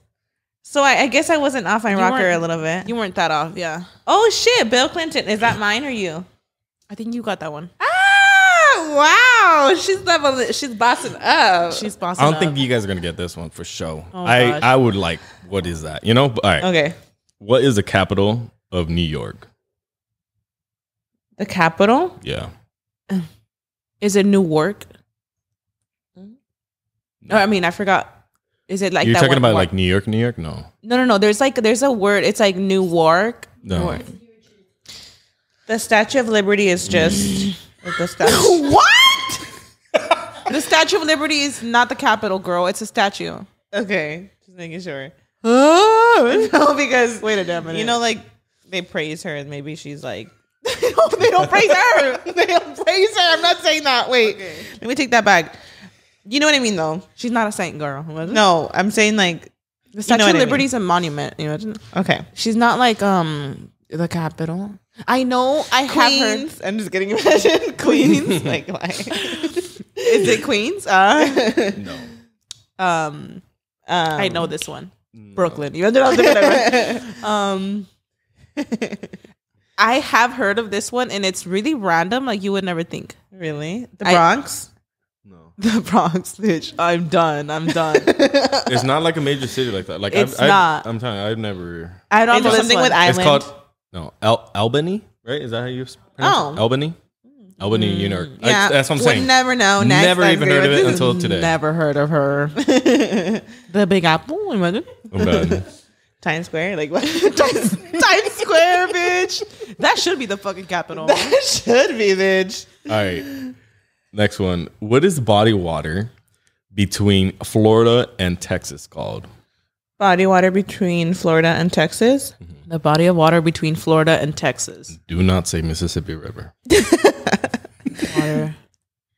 [SPEAKER 1] So I, I guess I wasn't off my
[SPEAKER 2] You
[SPEAKER 1] rocker a little bit.
[SPEAKER 2] You weren't that off. Yeah.
[SPEAKER 1] oh shit, Bill Clinton. Is that mine or you?
[SPEAKER 2] I think you got that one.
[SPEAKER 1] Ah, wow. She's level. She's bossing up.
[SPEAKER 2] She's bossing
[SPEAKER 3] I don't
[SPEAKER 2] up.
[SPEAKER 3] think you guys are gonna get this one for sure.
[SPEAKER 2] Oh,
[SPEAKER 3] I
[SPEAKER 2] gosh.
[SPEAKER 3] I would like. What is that? You know. All right.
[SPEAKER 1] okay.
[SPEAKER 3] What is the capital of New York?
[SPEAKER 1] The capital.
[SPEAKER 3] Yeah.
[SPEAKER 2] Is it New Newark? Oh, I mean, I forgot. Is it like
[SPEAKER 3] You're
[SPEAKER 2] that
[SPEAKER 3] talking
[SPEAKER 2] one-
[SPEAKER 3] about
[SPEAKER 2] one-
[SPEAKER 3] like New York, New York? No.
[SPEAKER 2] No, no, no. There's like there's a word. It's like Newark.
[SPEAKER 3] No.
[SPEAKER 2] Newark.
[SPEAKER 1] The Statue of Liberty is just the statue.
[SPEAKER 2] What? the Statue of Liberty is not the Capitol, girl. It's a statue.
[SPEAKER 1] okay, just making sure. no, because
[SPEAKER 2] Wait a damn minute.
[SPEAKER 1] you know, like they praise her, and maybe she's like,
[SPEAKER 2] they don't, they don't praise her.
[SPEAKER 1] they don't praise her. I'm not saying that. Wait, let me take that back. You know what I mean, though.
[SPEAKER 2] She's not a saint, girl.
[SPEAKER 1] No, I'm saying like
[SPEAKER 2] the Statue
[SPEAKER 1] what I
[SPEAKER 2] of
[SPEAKER 1] mean.
[SPEAKER 2] Liberty is a monument. You imagine?
[SPEAKER 1] okay,
[SPEAKER 2] She's not like um the capital. I know. I have heard.
[SPEAKER 1] Queens. I'm just getting imagine Queens. like, why?
[SPEAKER 2] Is it Queens? Uh,
[SPEAKER 3] No.
[SPEAKER 2] um,
[SPEAKER 1] Um,
[SPEAKER 2] I know this one. Brooklyn. You know whatever. um, I have heard of this one, and it's really random. Like you would never think.
[SPEAKER 1] Really, the
[SPEAKER 2] I-
[SPEAKER 1] Bronx.
[SPEAKER 3] No.
[SPEAKER 2] The Bronx, bitch. I'm done. I'm done.
[SPEAKER 3] It's not like a major city like that. Like
[SPEAKER 2] It's
[SPEAKER 3] I've,
[SPEAKER 2] not.
[SPEAKER 3] I've, I'm telling you, I've never.
[SPEAKER 2] I don't
[SPEAKER 1] Is
[SPEAKER 2] know this
[SPEAKER 1] something
[SPEAKER 2] one.
[SPEAKER 1] with
[SPEAKER 3] It's
[SPEAKER 1] island?
[SPEAKER 3] called no Al- Albany, right? Is that how you pronounce
[SPEAKER 1] Oh.
[SPEAKER 3] it? Albany? I wouldn't even know. I- that's what I'm
[SPEAKER 1] would
[SPEAKER 3] saying.
[SPEAKER 1] never know. Next,
[SPEAKER 3] Never
[SPEAKER 1] I
[SPEAKER 3] even heard of it until today.
[SPEAKER 2] Never heard of her. the Big Apple. imagine.
[SPEAKER 3] I'm done.
[SPEAKER 1] Times Square, like what?
[SPEAKER 2] Times Square, bitch. That should be the fucking capital.
[SPEAKER 1] that should be, bitch.
[SPEAKER 3] All right. Next one. What is body water between Florida and Texas called?
[SPEAKER 1] Body water between Florida and Texas.
[SPEAKER 2] the body of water between Florida and Texas.
[SPEAKER 3] Do not say Mississippi River.
[SPEAKER 2] Water.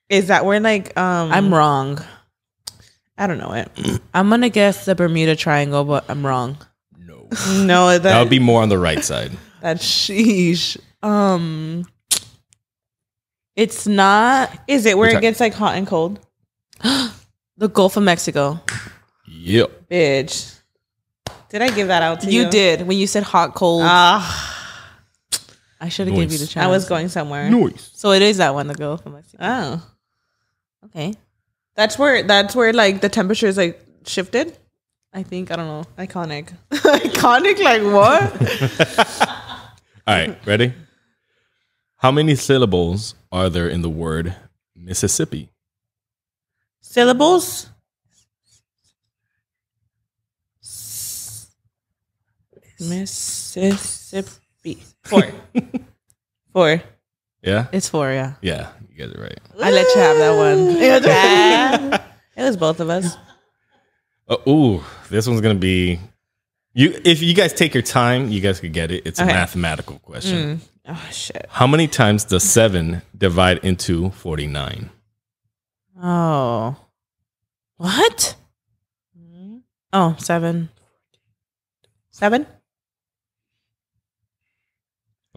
[SPEAKER 1] Is that where like um
[SPEAKER 2] I'm wrong.
[SPEAKER 1] I don't know it.
[SPEAKER 2] I'm gonna guess the Bermuda Triangle, but I'm wrong.
[SPEAKER 3] No.
[SPEAKER 1] No, that,
[SPEAKER 3] That would be more on the right side.
[SPEAKER 1] that's
[SPEAKER 2] Sheesh. Um, it's not
[SPEAKER 1] is it where
[SPEAKER 3] Which
[SPEAKER 1] it
[SPEAKER 3] I-
[SPEAKER 1] gets like hot and cold?
[SPEAKER 2] the Gulf of Mexico.
[SPEAKER 3] Yep.
[SPEAKER 1] Bitch. Did I give that out to you?
[SPEAKER 2] You did when you said hot cold.
[SPEAKER 1] Ah,
[SPEAKER 2] I should have gave you the chance.
[SPEAKER 1] I was going somewhere.
[SPEAKER 3] Noise.
[SPEAKER 2] So it is that one, the Gulf from Mexico.
[SPEAKER 1] Oh,
[SPEAKER 2] Okay,
[SPEAKER 1] that's where that's where like the temperature is like shifted.
[SPEAKER 2] I think I don't know.
[SPEAKER 1] Iconic. Iconic, like what?
[SPEAKER 3] All right. Ready? How many syllables are there in the word Mississippi?
[SPEAKER 1] Syllables. Mississippi. Four. Four.
[SPEAKER 3] Yeah?
[SPEAKER 2] It's four, yeah.
[SPEAKER 3] Yeah. You guys are right.
[SPEAKER 2] I let you have that one.
[SPEAKER 1] Yeah. it was both of us.
[SPEAKER 3] Uh, ooh, this one's gonna be you. If you guys take your time, you guys could get it. It's a mathematical question.
[SPEAKER 1] Oh shit.
[SPEAKER 3] How many times does seven divide into forty-nine?
[SPEAKER 2] Oh, what? Oh, seven.
[SPEAKER 1] Seven.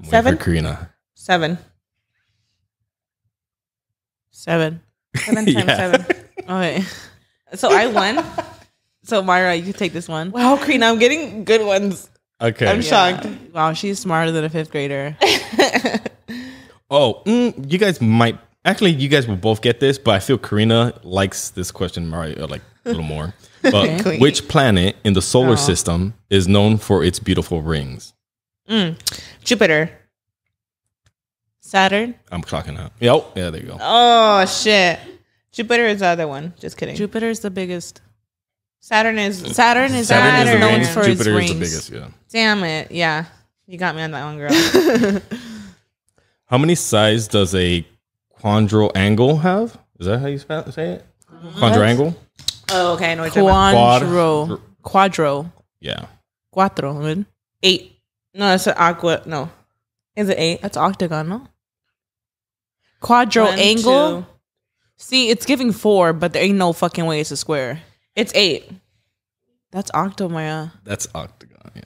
[SPEAKER 3] I'm
[SPEAKER 1] Seven?
[SPEAKER 3] for Karina.
[SPEAKER 1] Seven.
[SPEAKER 2] Seven.
[SPEAKER 1] Seven times
[SPEAKER 3] Yeah.
[SPEAKER 1] seven.
[SPEAKER 2] Okay.
[SPEAKER 1] So I won.
[SPEAKER 2] So Mayra, you can take this one.
[SPEAKER 1] Wow, Karina, I'm getting good ones.
[SPEAKER 3] Okay.
[SPEAKER 1] I'm shocked.
[SPEAKER 2] Wow, she's smarter than a fifth grader.
[SPEAKER 3] oh, mm, you guys might actually. You guys will both get this, but I feel Karina likes this question more, uh, like a little more. But
[SPEAKER 1] Queen.
[SPEAKER 3] which planet in the solar system is known for its beautiful rings? Mm.
[SPEAKER 1] Jupiter.
[SPEAKER 2] Saturn,
[SPEAKER 3] I'm clocking out. Yep. Yeah. There you go.
[SPEAKER 1] Oh shit. Jupiter is the other one. Just kidding.
[SPEAKER 2] Jupiter's the biggest.
[SPEAKER 1] Saturn is uh,
[SPEAKER 2] Saturn is
[SPEAKER 3] Saturn is the
[SPEAKER 2] known
[SPEAKER 3] rings.
[SPEAKER 2] for
[SPEAKER 3] Jupiter
[SPEAKER 2] its
[SPEAKER 3] is the
[SPEAKER 2] rings.
[SPEAKER 3] biggest. Yeah.
[SPEAKER 1] damn it. Yeah. You got me on that one, girl.
[SPEAKER 3] How many sides does a quadrangle have? Is that how you spe- say it? Quadrangle?
[SPEAKER 1] oh, okay. I know what you're talking about.
[SPEAKER 2] Quadro. Quadro.
[SPEAKER 3] Yeah.
[SPEAKER 2] Cuatro. I mean,
[SPEAKER 1] Eight. No, that's an aqua. No. Is it eight?
[SPEAKER 2] That's octagon, no? Quadro
[SPEAKER 1] One,
[SPEAKER 2] angle.
[SPEAKER 1] two.
[SPEAKER 2] See, it's giving four, but there ain't no fucking way it's a square.
[SPEAKER 1] It's eight.
[SPEAKER 2] That's octomaya.
[SPEAKER 3] That's octagon. Yeah.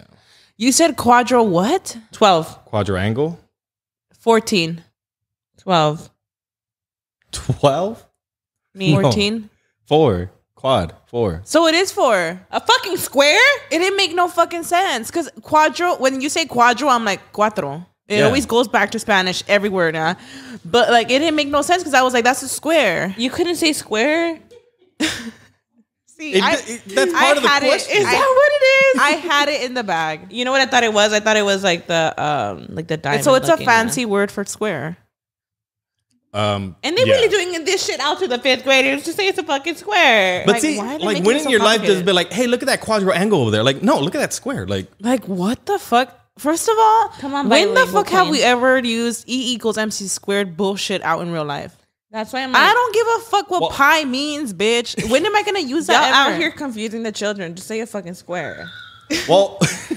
[SPEAKER 2] You said quadro what?
[SPEAKER 1] 12.
[SPEAKER 3] Quadrangle?
[SPEAKER 2] 14.
[SPEAKER 1] 12.
[SPEAKER 3] 12?
[SPEAKER 1] Me.
[SPEAKER 3] No.
[SPEAKER 2] 14.
[SPEAKER 3] Four. Quad. Four.
[SPEAKER 2] So it is four.
[SPEAKER 1] A fucking square?
[SPEAKER 2] It didn't make no fucking sense. Cause quadro, when you say quadro, I'm like cuatro. It
[SPEAKER 3] Yeah.
[SPEAKER 2] always goes back to Spanish everywhere now. But like it didn't make no sense because I was like, that's a square.
[SPEAKER 1] You couldn't say square?
[SPEAKER 2] See,
[SPEAKER 3] It-
[SPEAKER 2] I,
[SPEAKER 3] it- that's part of the
[SPEAKER 2] had
[SPEAKER 3] question.
[SPEAKER 2] It,
[SPEAKER 1] Is
[SPEAKER 2] I,
[SPEAKER 1] that what it is?
[SPEAKER 2] I had it in the bag.
[SPEAKER 1] you know what I thought it was? I thought it was like the um like the diamond.
[SPEAKER 2] so it's a fancy
[SPEAKER 1] one.
[SPEAKER 2] word for square.
[SPEAKER 3] Um,
[SPEAKER 1] And they're
[SPEAKER 3] yeah.
[SPEAKER 1] really doing this shit out to the fifth graders to say it's a fucking square.
[SPEAKER 3] But
[SPEAKER 2] Like,
[SPEAKER 3] see,
[SPEAKER 2] why are they
[SPEAKER 3] like when in
[SPEAKER 2] so
[SPEAKER 3] your life does it be like, hey, look at that quadrangle over there? Like, no, look at that square. Like,
[SPEAKER 2] Like what the fuck? First of all,
[SPEAKER 1] Come on,
[SPEAKER 2] when the
[SPEAKER 1] bilingual
[SPEAKER 2] fuck have we ever used E equals MC squared bullshit out in real life?
[SPEAKER 1] That's why I'm like,
[SPEAKER 2] I don't give a fuck what
[SPEAKER 3] Well-
[SPEAKER 2] pi means, bitch. When am I gonna use
[SPEAKER 1] y'all
[SPEAKER 2] that
[SPEAKER 1] out
[SPEAKER 2] ever?
[SPEAKER 1] here confusing the children. Just say a fucking square.
[SPEAKER 3] well,
[SPEAKER 2] I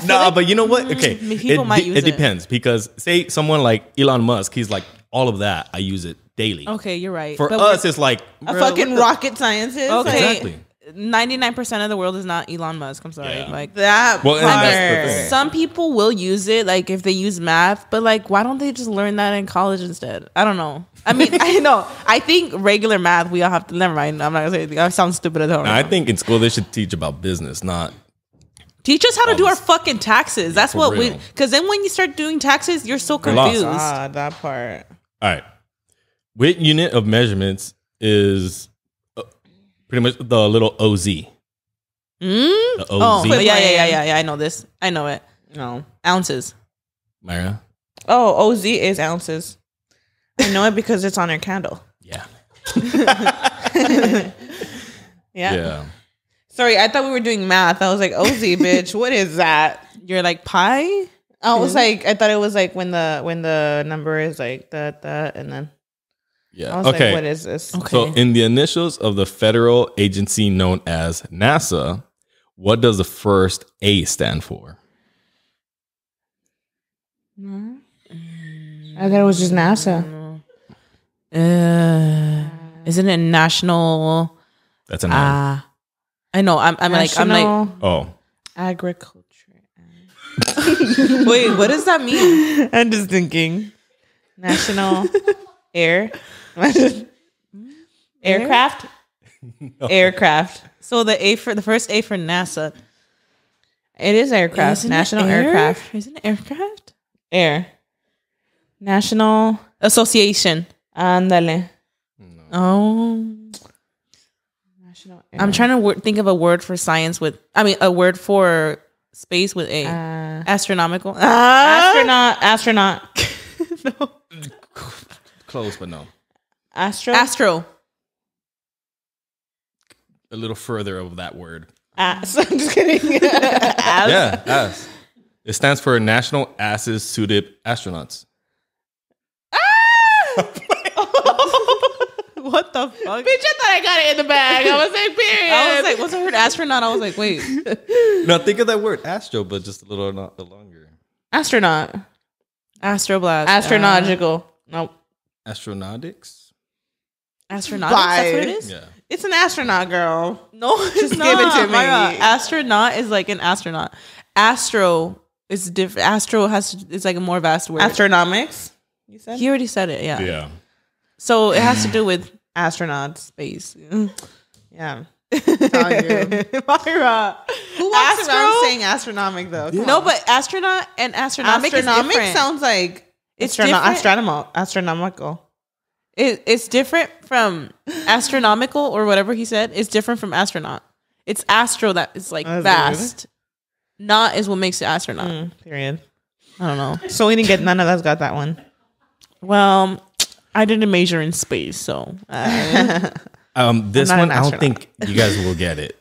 [SPEAKER 2] feel
[SPEAKER 3] nah,
[SPEAKER 2] like
[SPEAKER 3] but you know what? Okay,
[SPEAKER 2] Mm, people
[SPEAKER 3] it,
[SPEAKER 2] might
[SPEAKER 3] de-
[SPEAKER 2] use
[SPEAKER 3] it
[SPEAKER 2] it.
[SPEAKER 3] depends because say someone like Elon Musk, he's like all of that. I use it daily.
[SPEAKER 2] okay, you're right.
[SPEAKER 3] For
[SPEAKER 2] But
[SPEAKER 3] us, it's like
[SPEAKER 1] A
[SPEAKER 3] bruh,
[SPEAKER 1] fucking
[SPEAKER 3] the-
[SPEAKER 1] rocket scientist.
[SPEAKER 2] Okay.
[SPEAKER 3] Exactly.
[SPEAKER 2] ninety nine percent of the world is not Elon Musk. I'm sorry.
[SPEAKER 3] Yeah.
[SPEAKER 2] Like
[SPEAKER 1] That
[SPEAKER 3] Well,
[SPEAKER 1] part.
[SPEAKER 3] that's
[SPEAKER 2] some people will use it, like if they use math, but like why don't they just learn that in college instead? I don't know. I mean, I know. I think regular math we all have to. Never mind. I'm not gonna say anything. I sound stupid as hell.
[SPEAKER 3] Nah, I
[SPEAKER 2] now.
[SPEAKER 3] think in school they should teach about business, not
[SPEAKER 2] Teach us how to do our fucking taxes. That's
[SPEAKER 3] For
[SPEAKER 2] what we. Because then when you start doing taxes, you're so confused.
[SPEAKER 1] Ah, that part.
[SPEAKER 3] All right. What unit of measurements is uh, pretty much the little OZ?
[SPEAKER 2] Mm?
[SPEAKER 3] The OZ.
[SPEAKER 2] Oh, yeah, yeah, yeah, yeah, yeah. I know this. I know it.
[SPEAKER 1] No.
[SPEAKER 2] Ounces.
[SPEAKER 3] Mayra.
[SPEAKER 1] Oh, OZ is ounces. I know it because it's on your candle.
[SPEAKER 3] Yeah.
[SPEAKER 1] Yeah.
[SPEAKER 3] Yeah.
[SPEAKER 1] Sorry, I thought we were doing math. I was like, OZ, bitch, what is that?
[SPEAKER 2] You're like pie.
[SPEAKER 1] I was like, I thought it was like when the when the number is like that that, and then I
[SPEAKER 3] Yeah.
[SPEAKER 1] was
[SPEAKER 3] Okay.
[SPEAKER 1] like, what is this? Okay.
[SPEAKER 3] So, in the initials of the federal agency known as NASA, what does the first A stand for?
[SPEAKER 1] I thought it was just NASA.
[SPEAKER 2] Uh, isn't it national?
[SPEAKER 3] That's an
[SPEAKER 2] Ah, I know. I'm. I'm like. I'm like.
[SPEAKER 3] Oh,
[SPEAKER 1] agriculture.
[SPEAKER 2] Wait, what does that mean?
[SPEAKER 1] I'm just thinking. National air aircraft aircraft.
[SPEAKER 2] So the A for the first A for NASA.
[SPEAKER 1] It is aircraft.
[SPEAKER 2] Isn't
[SPEAKER 1] National
[SPEAKER 2] air?
[SPEAKER 1] aircraft
[SPEAKER 2] Isn't it aircraft?
[SPEAKER 1] air. National
[SPEAKER 2] Association.
[SPEAKER 1] andale.
[SPEAKER 2] Oh,
[SPEAKER 1] National
[SPEAKER 2] I'm trying to wor- think of a word for science with. I mean, a word for space with A.
[SPEAKER 1] Uh,
[SPEAKER 2] Astronomical.
[SPEAKER 1] astronaut. Astronaut.
[SPEAKER 2] no.
[SPEAKER 3] close, but no.
[SPEAKER 1] Astro.
[SPEAKER 2] Astro.
[SPEAKER 3] A little further of that word.
[SPEAKER 1] Ass. I'm just kidding. Ass.
[SPEAKER 3] Yeah, AS. It stands for National Asses Suited Astronauts.
[SPEAKER 2] What the fuck?
[SPEAKER 1] Bitch, I thought I got it in the bag. I was like, period.
[SPEAKER 2] I was like, once I heard astronaut, I was like, wait.
[SPEAKER 3] No, think of that word astro, but just a little not longer.
[SPEAKER 1] astronaut.
[SPEAKER 2] Astroblast.
[SPEAKER 1] Astronautical. nope.
[SPEAKER 3] Astronautics?
[SPEAKER 2] Uh, astronautics. That's what it is.
[SPEAKER 3] Yeah.
[SPEAKER 1] It's an astronaut, girl.
[SPEAKER 2] No, just
[SPEAKER 1] give it to me.
[SPEAKER 2] Astronaut is like an astronaut. Astro is different. Astro has it's like a more vast word.
[SPEAKER 1] Astronomics. You said
[SPEAKER 2] he already said it. Yeah.
[SPEAKER 3] Yeah.
[SPEAKER 2] So it has to do with
[SPEAKER 1] astronauts.
[SPEAKER 2] space.
[SPEAKER 1] Yeah.
[SPEAKER 2] Mayra.
[SPEAKER 1] Who walks
[SPEAKER 2] Astro?
[SPEAKER 1] around saying astronomic though? Come
[SPEAKER 2] No,
[SPEAKER 1] on.
[SPEAKER 2] but astronaut and astronomic is
[SPEAKER 1] astronomic
[SPEAKER 2] different.
[SPEAKER 1] sounds like
[SPEAKER 2] It's
[SPEAKER 1] astrono-
[SPEAKER 2] different.
[SPEAKER 1] astronomical. Astronomical.
[SPEAKER 2] It, it's different from astronomical or whatever he said. It's different from astronaut. It's astro that is like
[SPEAKER 1] That's
[SPEAKER 2] vast. Not is what makes it astronaut.
[SPEAKER 1] Mm, period.
[SPEAKER 2] I don't know.
[SPEAKER 1] So we didn't get none of us got that one.
[SPEAKER 2] Well, I didn't major in space, so uh,
[SPEAKER 3] Um, this one, I don't think you guys will get it.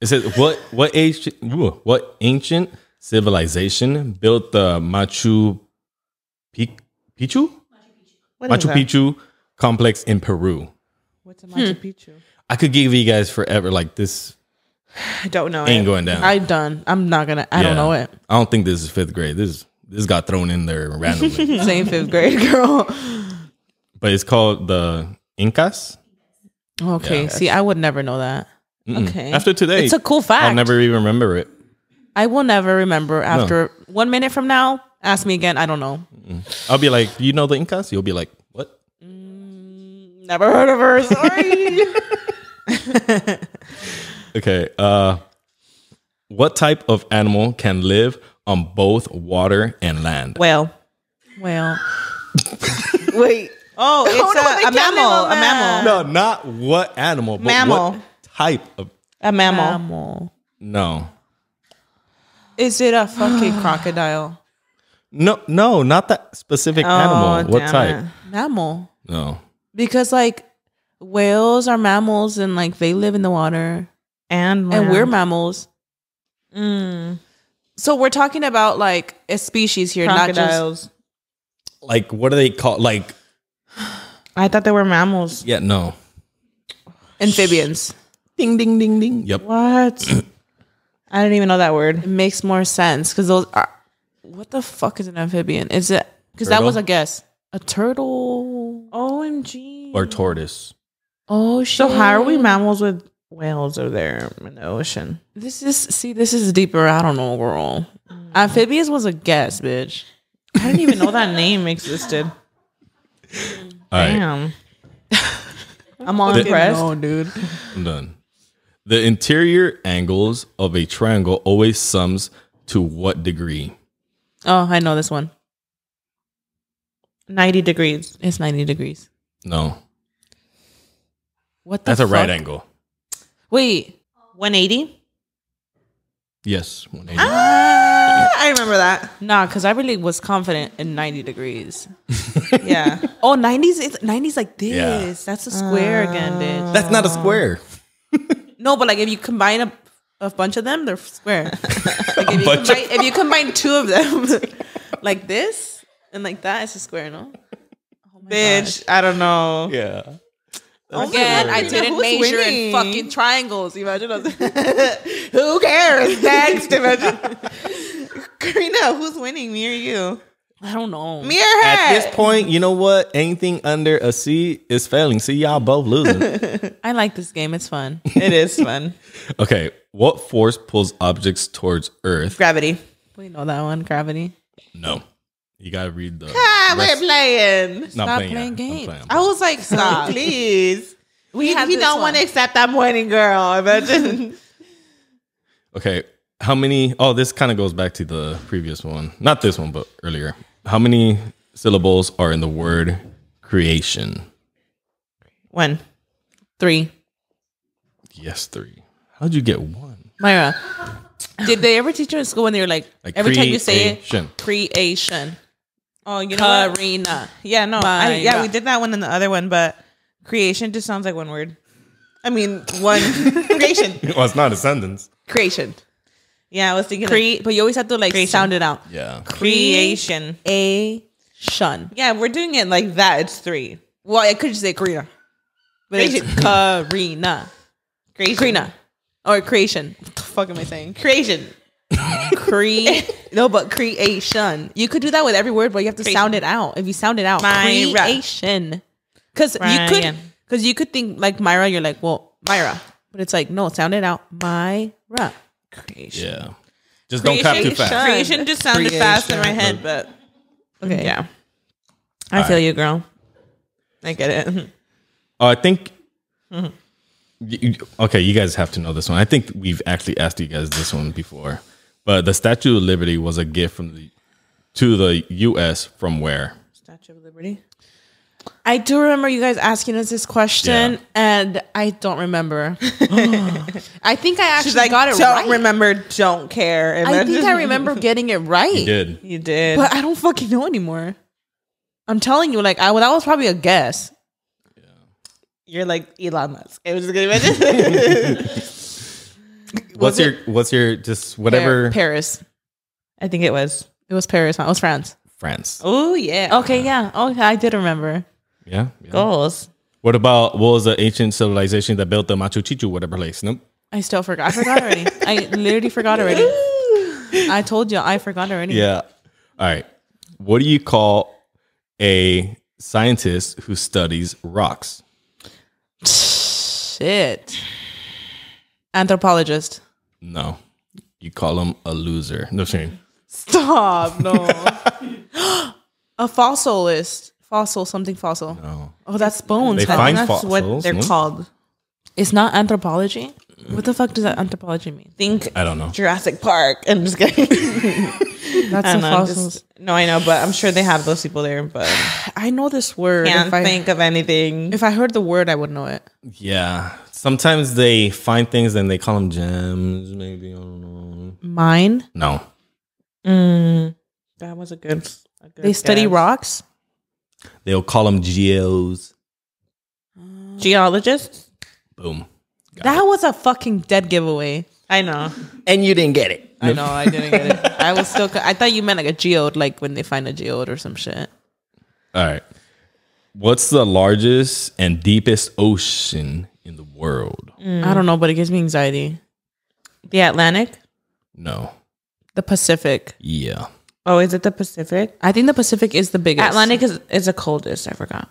[SPEAKER 3] It says what what age what ancient civilization built the Machu Picchu
[SPEAKER 1] What is
[SPEAKER 3] Machu? Picchu complex in Peru?
[SPEAKER 1] What's a Machu Picchu?
[SPEAKER 3] I could give you guys forever. Like this
[SPEAKER 1] I don't know.
[SPEAKER 3] ain't
[SPEAKER 1] it.
[SPEAKER 3] going down.
[SPEAKER 2] I done. I'm not gonna. I don't
[SPEAKER 3] Yeah.
[SPEAKER 2] know it.
[SPEAKER 3] I don't think this is fifth grade. This this got thrown in there randomly,
[SPEAKER 2] Same fifth grade girl.
[SPEAKER 3] But it's called the Incas.
[SPEAKER 2] Okay.
[SPEAKER 3] Yeah.
[SPEAKER 2] See, I would never know that.
[SPEAKER 3] Mm-mm.
[SPEAKER 1] Okay.
[SPEAKER 3] After today,
[SPEAKER 2] It's a cool fact.
[SPEAKER 3] I'll never even remember it.
[SPEAKER 2] I will never remember after one minute from now. Ask me again. I don't know.
[SPEAKER 3] I'll be like, you know the Incas? You'll be like, what?
[SPEAKER 2] Never heard of her. Sorry.
[SPEAKER 3] Okay. Uh, what type of animal can live on both water and land?
[SPEAKER 1] Well,
[SPEAKER 2] well,
[SPEAKER 1] wait. Oh, it's a, a mammal. A mammal.
[SPEAKER 3] No, not what animal, but
[SPEAKER 1] Mammal.
[SPEAKER 3] what type of
[SPEAKER 1] A mammal.
[SPEAKER 2] mammal.
[SPEAKER 3] no.
[SPEAKER 2] Is it a fucking crocodile?
[SPEAKER 3] No, no, not that specific animal. What
[SPEAKER 1] Oh, damn
[SPEAKER 3] type?
[SPEAKER 1] it.
[SPEAKER 2] Mammal.
[SPEAKER 3] No.
[SPEAKER 2] Because like whales are mammals and like they live in the water
[SPEAKER 1] And
[SPEAKER 2] and we're
[SPEAKER 1] land.
[SPEAKER 2] mammals.
[SPEAKER 1] Mm.
[SPEAKER 2] So we're talking about like a species here, not just
[SPEAKER 1] crocodiles.
[SPEAKER 3] Like, what do they call? Like,
[SPEAKER 1] I thought they were mammals.
[SPEAKER 3] yeah, no.
[SPEAKER 2] amphibians.
[SPEAKER 3] Ding, ding, ding, ding. Yep.
[SPEAKER 1] What? I didn't even know that word.
[SPEAKER 2] It makes more sense because those are. What the fuck is an amphibian? Is it because that
[SPEAKER 3] Turtle?
[SPEAKER 2] was a guess? A turtle?
[SPEAKER 1] OMG.
[SPEAKER 3] Or tortoise.
[SPEAKER 2] Oh shit!
[SPEAKER 1] So how are we mammals with whales over there in the ocean?
[SPEAKER 2] This is see. This is deeper. I don't know, girl. Mm. Amphibians was a guess, bitch.
[SPEAKER 1] I didn't even know that name existed.
[SPEAKER 3] All right,
[SPEAKER 1] Damn. I'm all
[SPEAKER 3] The-
[SPEAKER 1] impressed.
[SPEAKER 2] No, dude.
[SPEAKER 3] I'm done. The interior angles of a triangle always sums to what degree?
[SPEAKER 2] Oh, I know this one.
[SPEAKER 1] 90 degrees.
[SPEAKER 2] It's ninety degrees.
[SPEAKER 3] No,
[SPEAKER 2] What the
[SPEAKER 3] that's a right angle.
[SPEAKER 2] Wait,
[SPEAKER 1] 180?
[SPEAKER 3] Yes. 180. Ah!
[SPEAKER 1] I remember that.
[SPEAKER 2] Nah, because I really was confident in 90 degrees.
[SPEAKER 1] Yeah.
[SPEAKER 2] Oh, 90s, it's 90s like this.
[SPEAKER 3] Yeah.
[SPEAKER 2] That's a square again, ah. bitch.
[SPEAKER 3] That's not a square.
[SPEAKER 2] No, but like if you combine a, a bunch of them, they're square. like if you,
[SPEAKER 3] bunch
[SPEAKER 2] combine, if you combine two of them, like this and like that, it's a square, no? Oh my
[SPEAKER 1] Bitch, I don't know.
[SPEAKER 3] Yeah.
[SPEAKER 1] Oh
[SPEAKER 2] Again, I didn't measure
[SPEAKER 1] winning?
[SPEAKER 2] in fucking triangles. Imagine us.
[SPEAKER 1] Who cares? Next. Imagine. Karina, who's winning? Me or you?
[SPEAKER 2] I don't know.
[SPEAKER 1] Me or her?
[SPEAKER 3] At this point, you know what? Anything under a C is failing. See, y'all both losing.
[SPEAKER 2] I like this game. It's fun.
[SPEAKER 1] it is fun.
[SPEAKER 3] okay. What force pulls objects towards Earth?
[SPEAKER 1] Gravity.
[SPEAKER 2] We know that one. Gravity.
[SPEAKER 3] No. You gotta read the.
[SPEAKER 1] Ah, we're playing.
[SPEAKER 3] Not
[SPEAKER 2] Stop
[SPEAKER 3] playing,
[SPEAKER 2] playing
[SPEAKER 3] yeah. I'm
[SPEAKER 2] games.
[SPEAKER 3] playing.
[SPEAKER 1] I was like, stop, please.
[SPEAKER 2] We
[SPEAKER 1] he
[SPEAKER 2] had
[SPEAKER 1] he don't want to accept I'm winning, girl. Imagine.
[SPEAKER 3] Okay. How many? Oh, this kind of goes back to the previous one. Not this one, but earlier. How many syllables are in the word creation?
[SPEAKER 1] One.
[SPEAKER 2] Three.
[SPEAKER 3] Yes, three. How'd you get one?
[SPEAKER 2] Mayra, did they ever teach you in school when they were like,
[SPEAKER 3] Like
[SPEAKER 2] every time you say it,
[SPEAKER 3] creation.
[SPEAKER 2] creation?
[SPEAKER 1] Oh, you know what?
[SPEAKER 2] Karina.
[SPEAKER 1] Yeah, no. I, yeah, we did that one and the other one, but creation just sounds like one word. I mean, one creation.
[SPEAKER 3] Well, it's not a sentence.
[SPEAKER 1] Creation. Yeah, I was thinking
[SPEAKER 2] Cre- but you always have to like
[SPEAKER 1] Creation.
[SPEAKER 2] sound it out.
[SPEAKER 3] Yeah.
[SPEAKER 1] creation.
[SPEAKER 2] A shun.
[SPEAKER 1] Yeah, we're doing it like that. It's three.
[SPEAKER 2] Well, I could just say Karina. But it's Karina.
[SPEAKER 1] Creation.
[SPEAKER 2] Karina. Or creation. What the fuck am I saying?
[SPEAKER 1] Creation.
[SPEAKER 2] Cre no, but creation. You could do that with every word, but you have to
[SPEAKER 1] Creation.
[SPEAKER 2] sound it out. If you sound it out,
[SPEAKER 1] Mayra.
[SPEAKER 2] creation. Because you could, because you could think like Mayra. You're like, well, Mayra, but it's like no, sound it out, Mayra.
[SPEAKER 1] Creation.
[SPEAKER 3] Yeah. Just don't clap too
[SPEAKER 1] Creation.
[SPEAKER 3] fast.
[SPEAKER 1] Creation just sounded fast in my head, but
[SPEAKER 2] Okay,
[SPEAKER 1] yeah. I feel you, girl. I get it.
[SPEAKER 3] Oh, I think. y- you- okay, you guys have to know this one. I think we've actually asked you guys this one before, but the Statue of Liberty was a gift from the to the U.S. from where?
[SPEAKER 1] Statue of Liberty.
[SPEAKER 2] I do remember you guys asking us this question,
[SPEAKER 3] Yeah.
[SPEAKER 2] and I don't remember. I think I actually
[SPEAKER 1] She's like,
[SPEAKER 2] got it right.
[SPEAKER 1] don't
[SPEAKER 2] right.
[SPEAKER 1] remember, don't care. And
[SPEAKER 2] I think
[SPEAKER 1] just-
[SPEAKER 2] I remember getting it right.
[SPEAKER 3] You did.
[SPEAKER 1] You did.
[SPEAKER 2] but I don't fucking know anymore. I'm telling you, like, I well, that was probably a guess. Yeah.
[SPEAKER 1] You're like Elon Musk. I was just gonna imagine.
[SPEAKER 3] What's your What's your just whatever
[SPEAKER 2] Paris.
[SPEAKER 1] I think it was.
[SPEAKER 2] It was Paris. Huh? It was France.
[SPEAKER 3] France?
[SPEAKER 1] Oh yeah.
[SPEAKER 2] Okay, yeah. Okay, I did remember.
[SPEAKER 3] Yeah. yeah.
[SPEAKER 1] Goals.
[SPEAKER 3] What about what was the ancient civilization that built the Machu Picchu? Whatever place? Nope.
[SPEAKER 2] I still forgot. I forgot already. I literally forgot already. I told you I forgot already.
[SPEAKER 3] Yeah. All right. What do you call a scientist who studies rocks?
[SPEAKER 2] Shit. Anthropologist.
[SPEAKER 3] No. You call him a loser. No shame.
[SPEAKER 2] Stop. No. a fossilist. Fossil, something fossil.
[SPEAKER 3] No.
[SPEAKER 2] Oh, that's bones.
[SPEAKER 3] They
[SPEAKER 2] huh?
[SPEAKER 3] find
[SPEAKER 1] That's what they're
[SPEAKER 3] no?
[SPEAKER 1] called.
[SPEAKER 2] It's not anthropology. What the fuck does that anthropology mean?
[SPEAKER 1] Think
[SPEAKER 3] I don't know.
[SPEAKER 1] Jurassic Park. I'm just kidding.
[SPEAKER 2] That's
[SPEAKER 1] I
[SPEAKER 2] the fossils.
[SPEAKER 1] Just, no, I know, but I'm sure they have those people there. But
[SPEAKER 2] I know this word.
[SPEAKER 1] can't
[SPEAKER 2] If I,
[SPEAKER 1] think of anything.
[SPEAKER 2] if I heard the word, I would know it.
[SPEAKER 3] Yeah. Sometimes they find things and they call them gems. Maybe I don't know.
[SPEAKER 2] Mine.
[SPEAKER 3] No.
[SPEAKER 1] Mm, that was a good. A good
[SPEAKER 2] They study
[SPEAKER 1] guess.
[SPEAKER 2] rocks.
[SPEAKER 3] They'll call them geos. Mm.
[SPEAKER 1] Geologists.
[SPEAKER 3] Boom.
[SPEAKER 2] That was a fucking dead giveaway.
[SPEAKER 1] I know.
[SPEAKER 3] And you didn't get it.
[SPEAKER 2] I know. I didn't get it. I was still. I thought you meant like a geode, like when they find a geode or some shit.
[SPEAKER 3] All right. What's the largest and deepest ocean in the world?
[SPEAKER 2] I don't know, but it gives me anxiety.
[SPEAKER 1] The Atlantic.
[SPEAKER 3] No.
[SPEAKER 2] The Pacific.
[SPEAKER 3] Yeah.
[SPEAKER 1] Oh, is it the Pacific?
[SPEAKER 2] I think the Pacific is the biggest.
[SPEAKER 1] Atlantic is is the coldest. I forgot.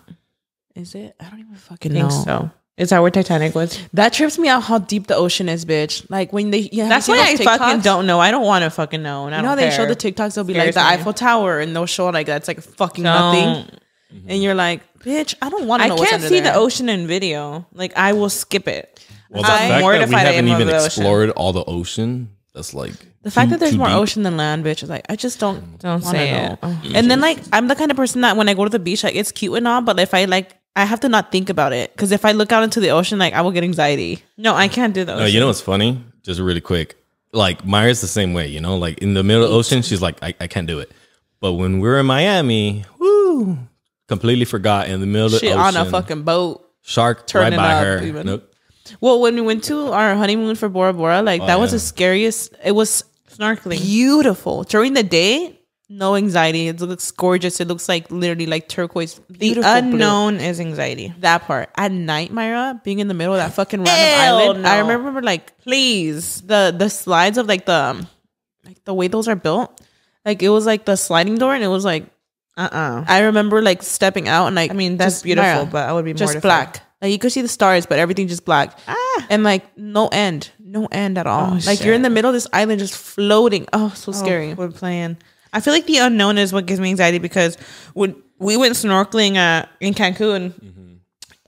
[SPEAKER 2] is it? I don't even fucking
[SPEAKER 1] think
[SPEAKER 2] know.
[SPEAKER 1] so. Is that where Titanic was?
[SPEAKER 2] That trips me out how deep the ocean is, bitch. Like when they yeah,
[SPEAKER 1] That's
[SPEAKER 2] you
[SPEAKER 1] why I
[SPEAKER 2] those
[SPEAKER 1] fucking don't know. I don't want to fucking know. And I
[SPEAKER 2] You know
[SPEAKER 1] don't
[SPEAKER 2] they
[SPEAKER 1] care.
[SPEAKER 2] show the TikToks. They'll be like the Eiffel Tower, and they'll show like that's like fucking
[SPEAKER 1] Don't-
[SPEAKER 2] nothing. Mm-hmm. And you're like, bitch, I don't want to
[SPEAKER 1] I
[SPEAKER 2] know
[SPEAKER 1] can't
[SPEAKER 2] under
[SPEAKER 1] see
[SPEAKER 2] there.
[SPEAKER 1] the ocean in video. Like I will skip it.
[SPEAKER 3] Well, the
[SPEAKER 1] I'm
[SPEAKER 3] fact that we haven't even explored all the ocean, that's like
[SPEAKER 2] The fact that there's more
[SPEAKER 3] deep.
[SPEAKER 2] ocean than land, bitch, is like I just don't
[SPEAKER 1] Don't
[SPEAKER 2] wanna
[SPEAKER 1] say
[SPEAKER 2] know.
[SPEAKER 1] it. Oh,
[SPEAKER 2] and mm-hmm. then like I'm the kind of person that when I go to the beach, like it's cute and all, but if I like, I have to not think about it because if I look out into the ocean, like I will get anxiety.
[SPEAKER 1] No, I can't do those.
[SPEAKER 3] No, you know what's funny? Just really quick. like Maya's the same way, you know. Like in the middle of the ocean, she's like, I, I can't do it. But when we're in Miami, woo, completely forgot in the middle of the
[SPEAKER 2] Shit
[SPEAKER 3] ocean.
[SPEAKER 2] on a fucking boat.
[SPEAKER 3] shark right
[SPEAKER 2] turning
[SPEAKER 3] by
[SPEAKER 2] up
[SPEAKER 3] her.
[SPEAKER 2] even.
[SPEAKER 3] Nope.
[SPEAKER 2] Well, when we went to our honeymoon for Bora Bora, like that was
[SPEAKER 3] Oh, yeah.
[SPEAKER 2] the scariest. It was
[SPEAKER 1] Snorkeling.
[SPEAKER 2] beautiful during the day. No anxiety. It looks gorgeous. It looks like literally like turquoise.
[SPEAKER 1] The
[SPEAKER 2] Beautiful blue.
[SPEAKER 1] unknown is anxiety.
[SPEAKER 2] That part at night, Mayra, being in the middle of that fucking random
[SPEAKER 1] Hell
[SPEAKER 2] island. I remember like, please, the the slides of like the um, like the way those are built. Like it was like the sliding door, and it was like
[SPEAKER 1] Uh uh
[SPEAKER 2] I remember like stepping out and like
[SPEAKER 1] I mean, that's beautiful,
[SPEAKER 2] Mayra,
[SPEAKER 1] but I would be
[SPEAKER 2] just
[SPEAKER 1] mortified.
[SPEAKER 2] black. Like you could see the stars, but everything just black.
[SPEAKER 1] Ah.
[SPEAKER 2] And like no end, no end at all.
[SPEAKER 1] Oh,
[SPEAKER 2] like you're in the middle of this island just floating. Oh, so scary.
[SPEAKER 1] We're playing. I feel like the unknown is what gives me anxiety because when we went snorkeling uh, in Cancun,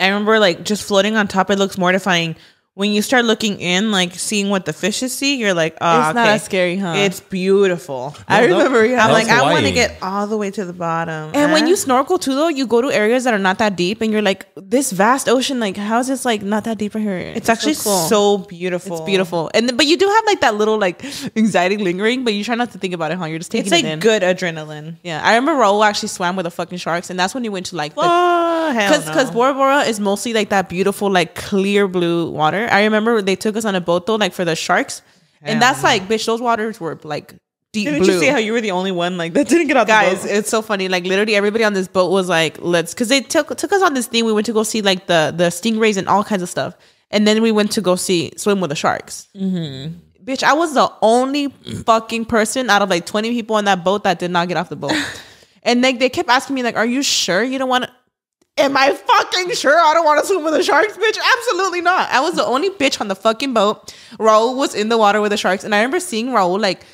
[SPEAKER 1] I remember like just floating on top. It looks mortifying. When you start looking in, like seeing what the fishes see, you're like, oh,
[SPEAKER 2] It's not as scary, huh?
[SPEAKER 1] It's beautiful.
[SPEAKER 2] I
[SPEAKER 3] No, no.
[SPEAKER 2] remember, yeah.
[SPEAKER 1] I'm like,
[SPEAKER 3] was
[SPEAKER 1] I want to get all the way to the bottom.
[SPEAKER 2] And when
[SPEAKER 1] Eh?
[SPEAKER 2] you snorkel too, though, you go to areas that are not that deep, and you're like, this vast ocean, like, how is this like not that deep in here?
[SPEAKER 1] it's actually so, beautiful.
[SPEAKER 2] It's beautiful, and but you do have like that little like anxiety lingering, but you try not to think about it, huh? You're just taking
[SPEAKER 1] It's like
[SPEAKER 2] it in.
[SPEAKER 1] good adrenaline.
[SPEAKER 2] Yeah, I remember Raul actually swam with the fucking sharks, and that's when he went to like the
[SPEAKER 1] Oh
[SPEAKER 2] because
[SPEAKER 1] no.
[SPEAKER 2] because Bora Bora is mostly like that beautiful like clear blue water. I remember they took us on a boat though, like for the sharks, and that's like bitch, those waters were like deep
[SPEAKER 1] Didn't
[SPEAKER 2] blue.
[SPEAKER 1] you see how you were the only one like that didn't get out
[SPEAKER 2] Guys,
[SPEAKER 1] the boat?
[SPEAKER 2] it's so funny. Like literally, everybody on this boat was like, "Let's," because they took took us on this thing. We went to go see like the the stingrays and all kinds of stuff, and then we went to go see swim with the sharks.
[SPEAKER 1] Mm-hmm.
[SPEAKER 2] Bitch, I was the only fucking person out of like twenty people on that boat that did not get off the boat, and like they kept asking me like, "Are you sure you don't want to?" Am I fucking sure I don't want to swim with the sharks, bitch? Absolutely not. I was the only bitch on the fucking boat. Raul was in the water with the sharks, and I remember seeing Raul like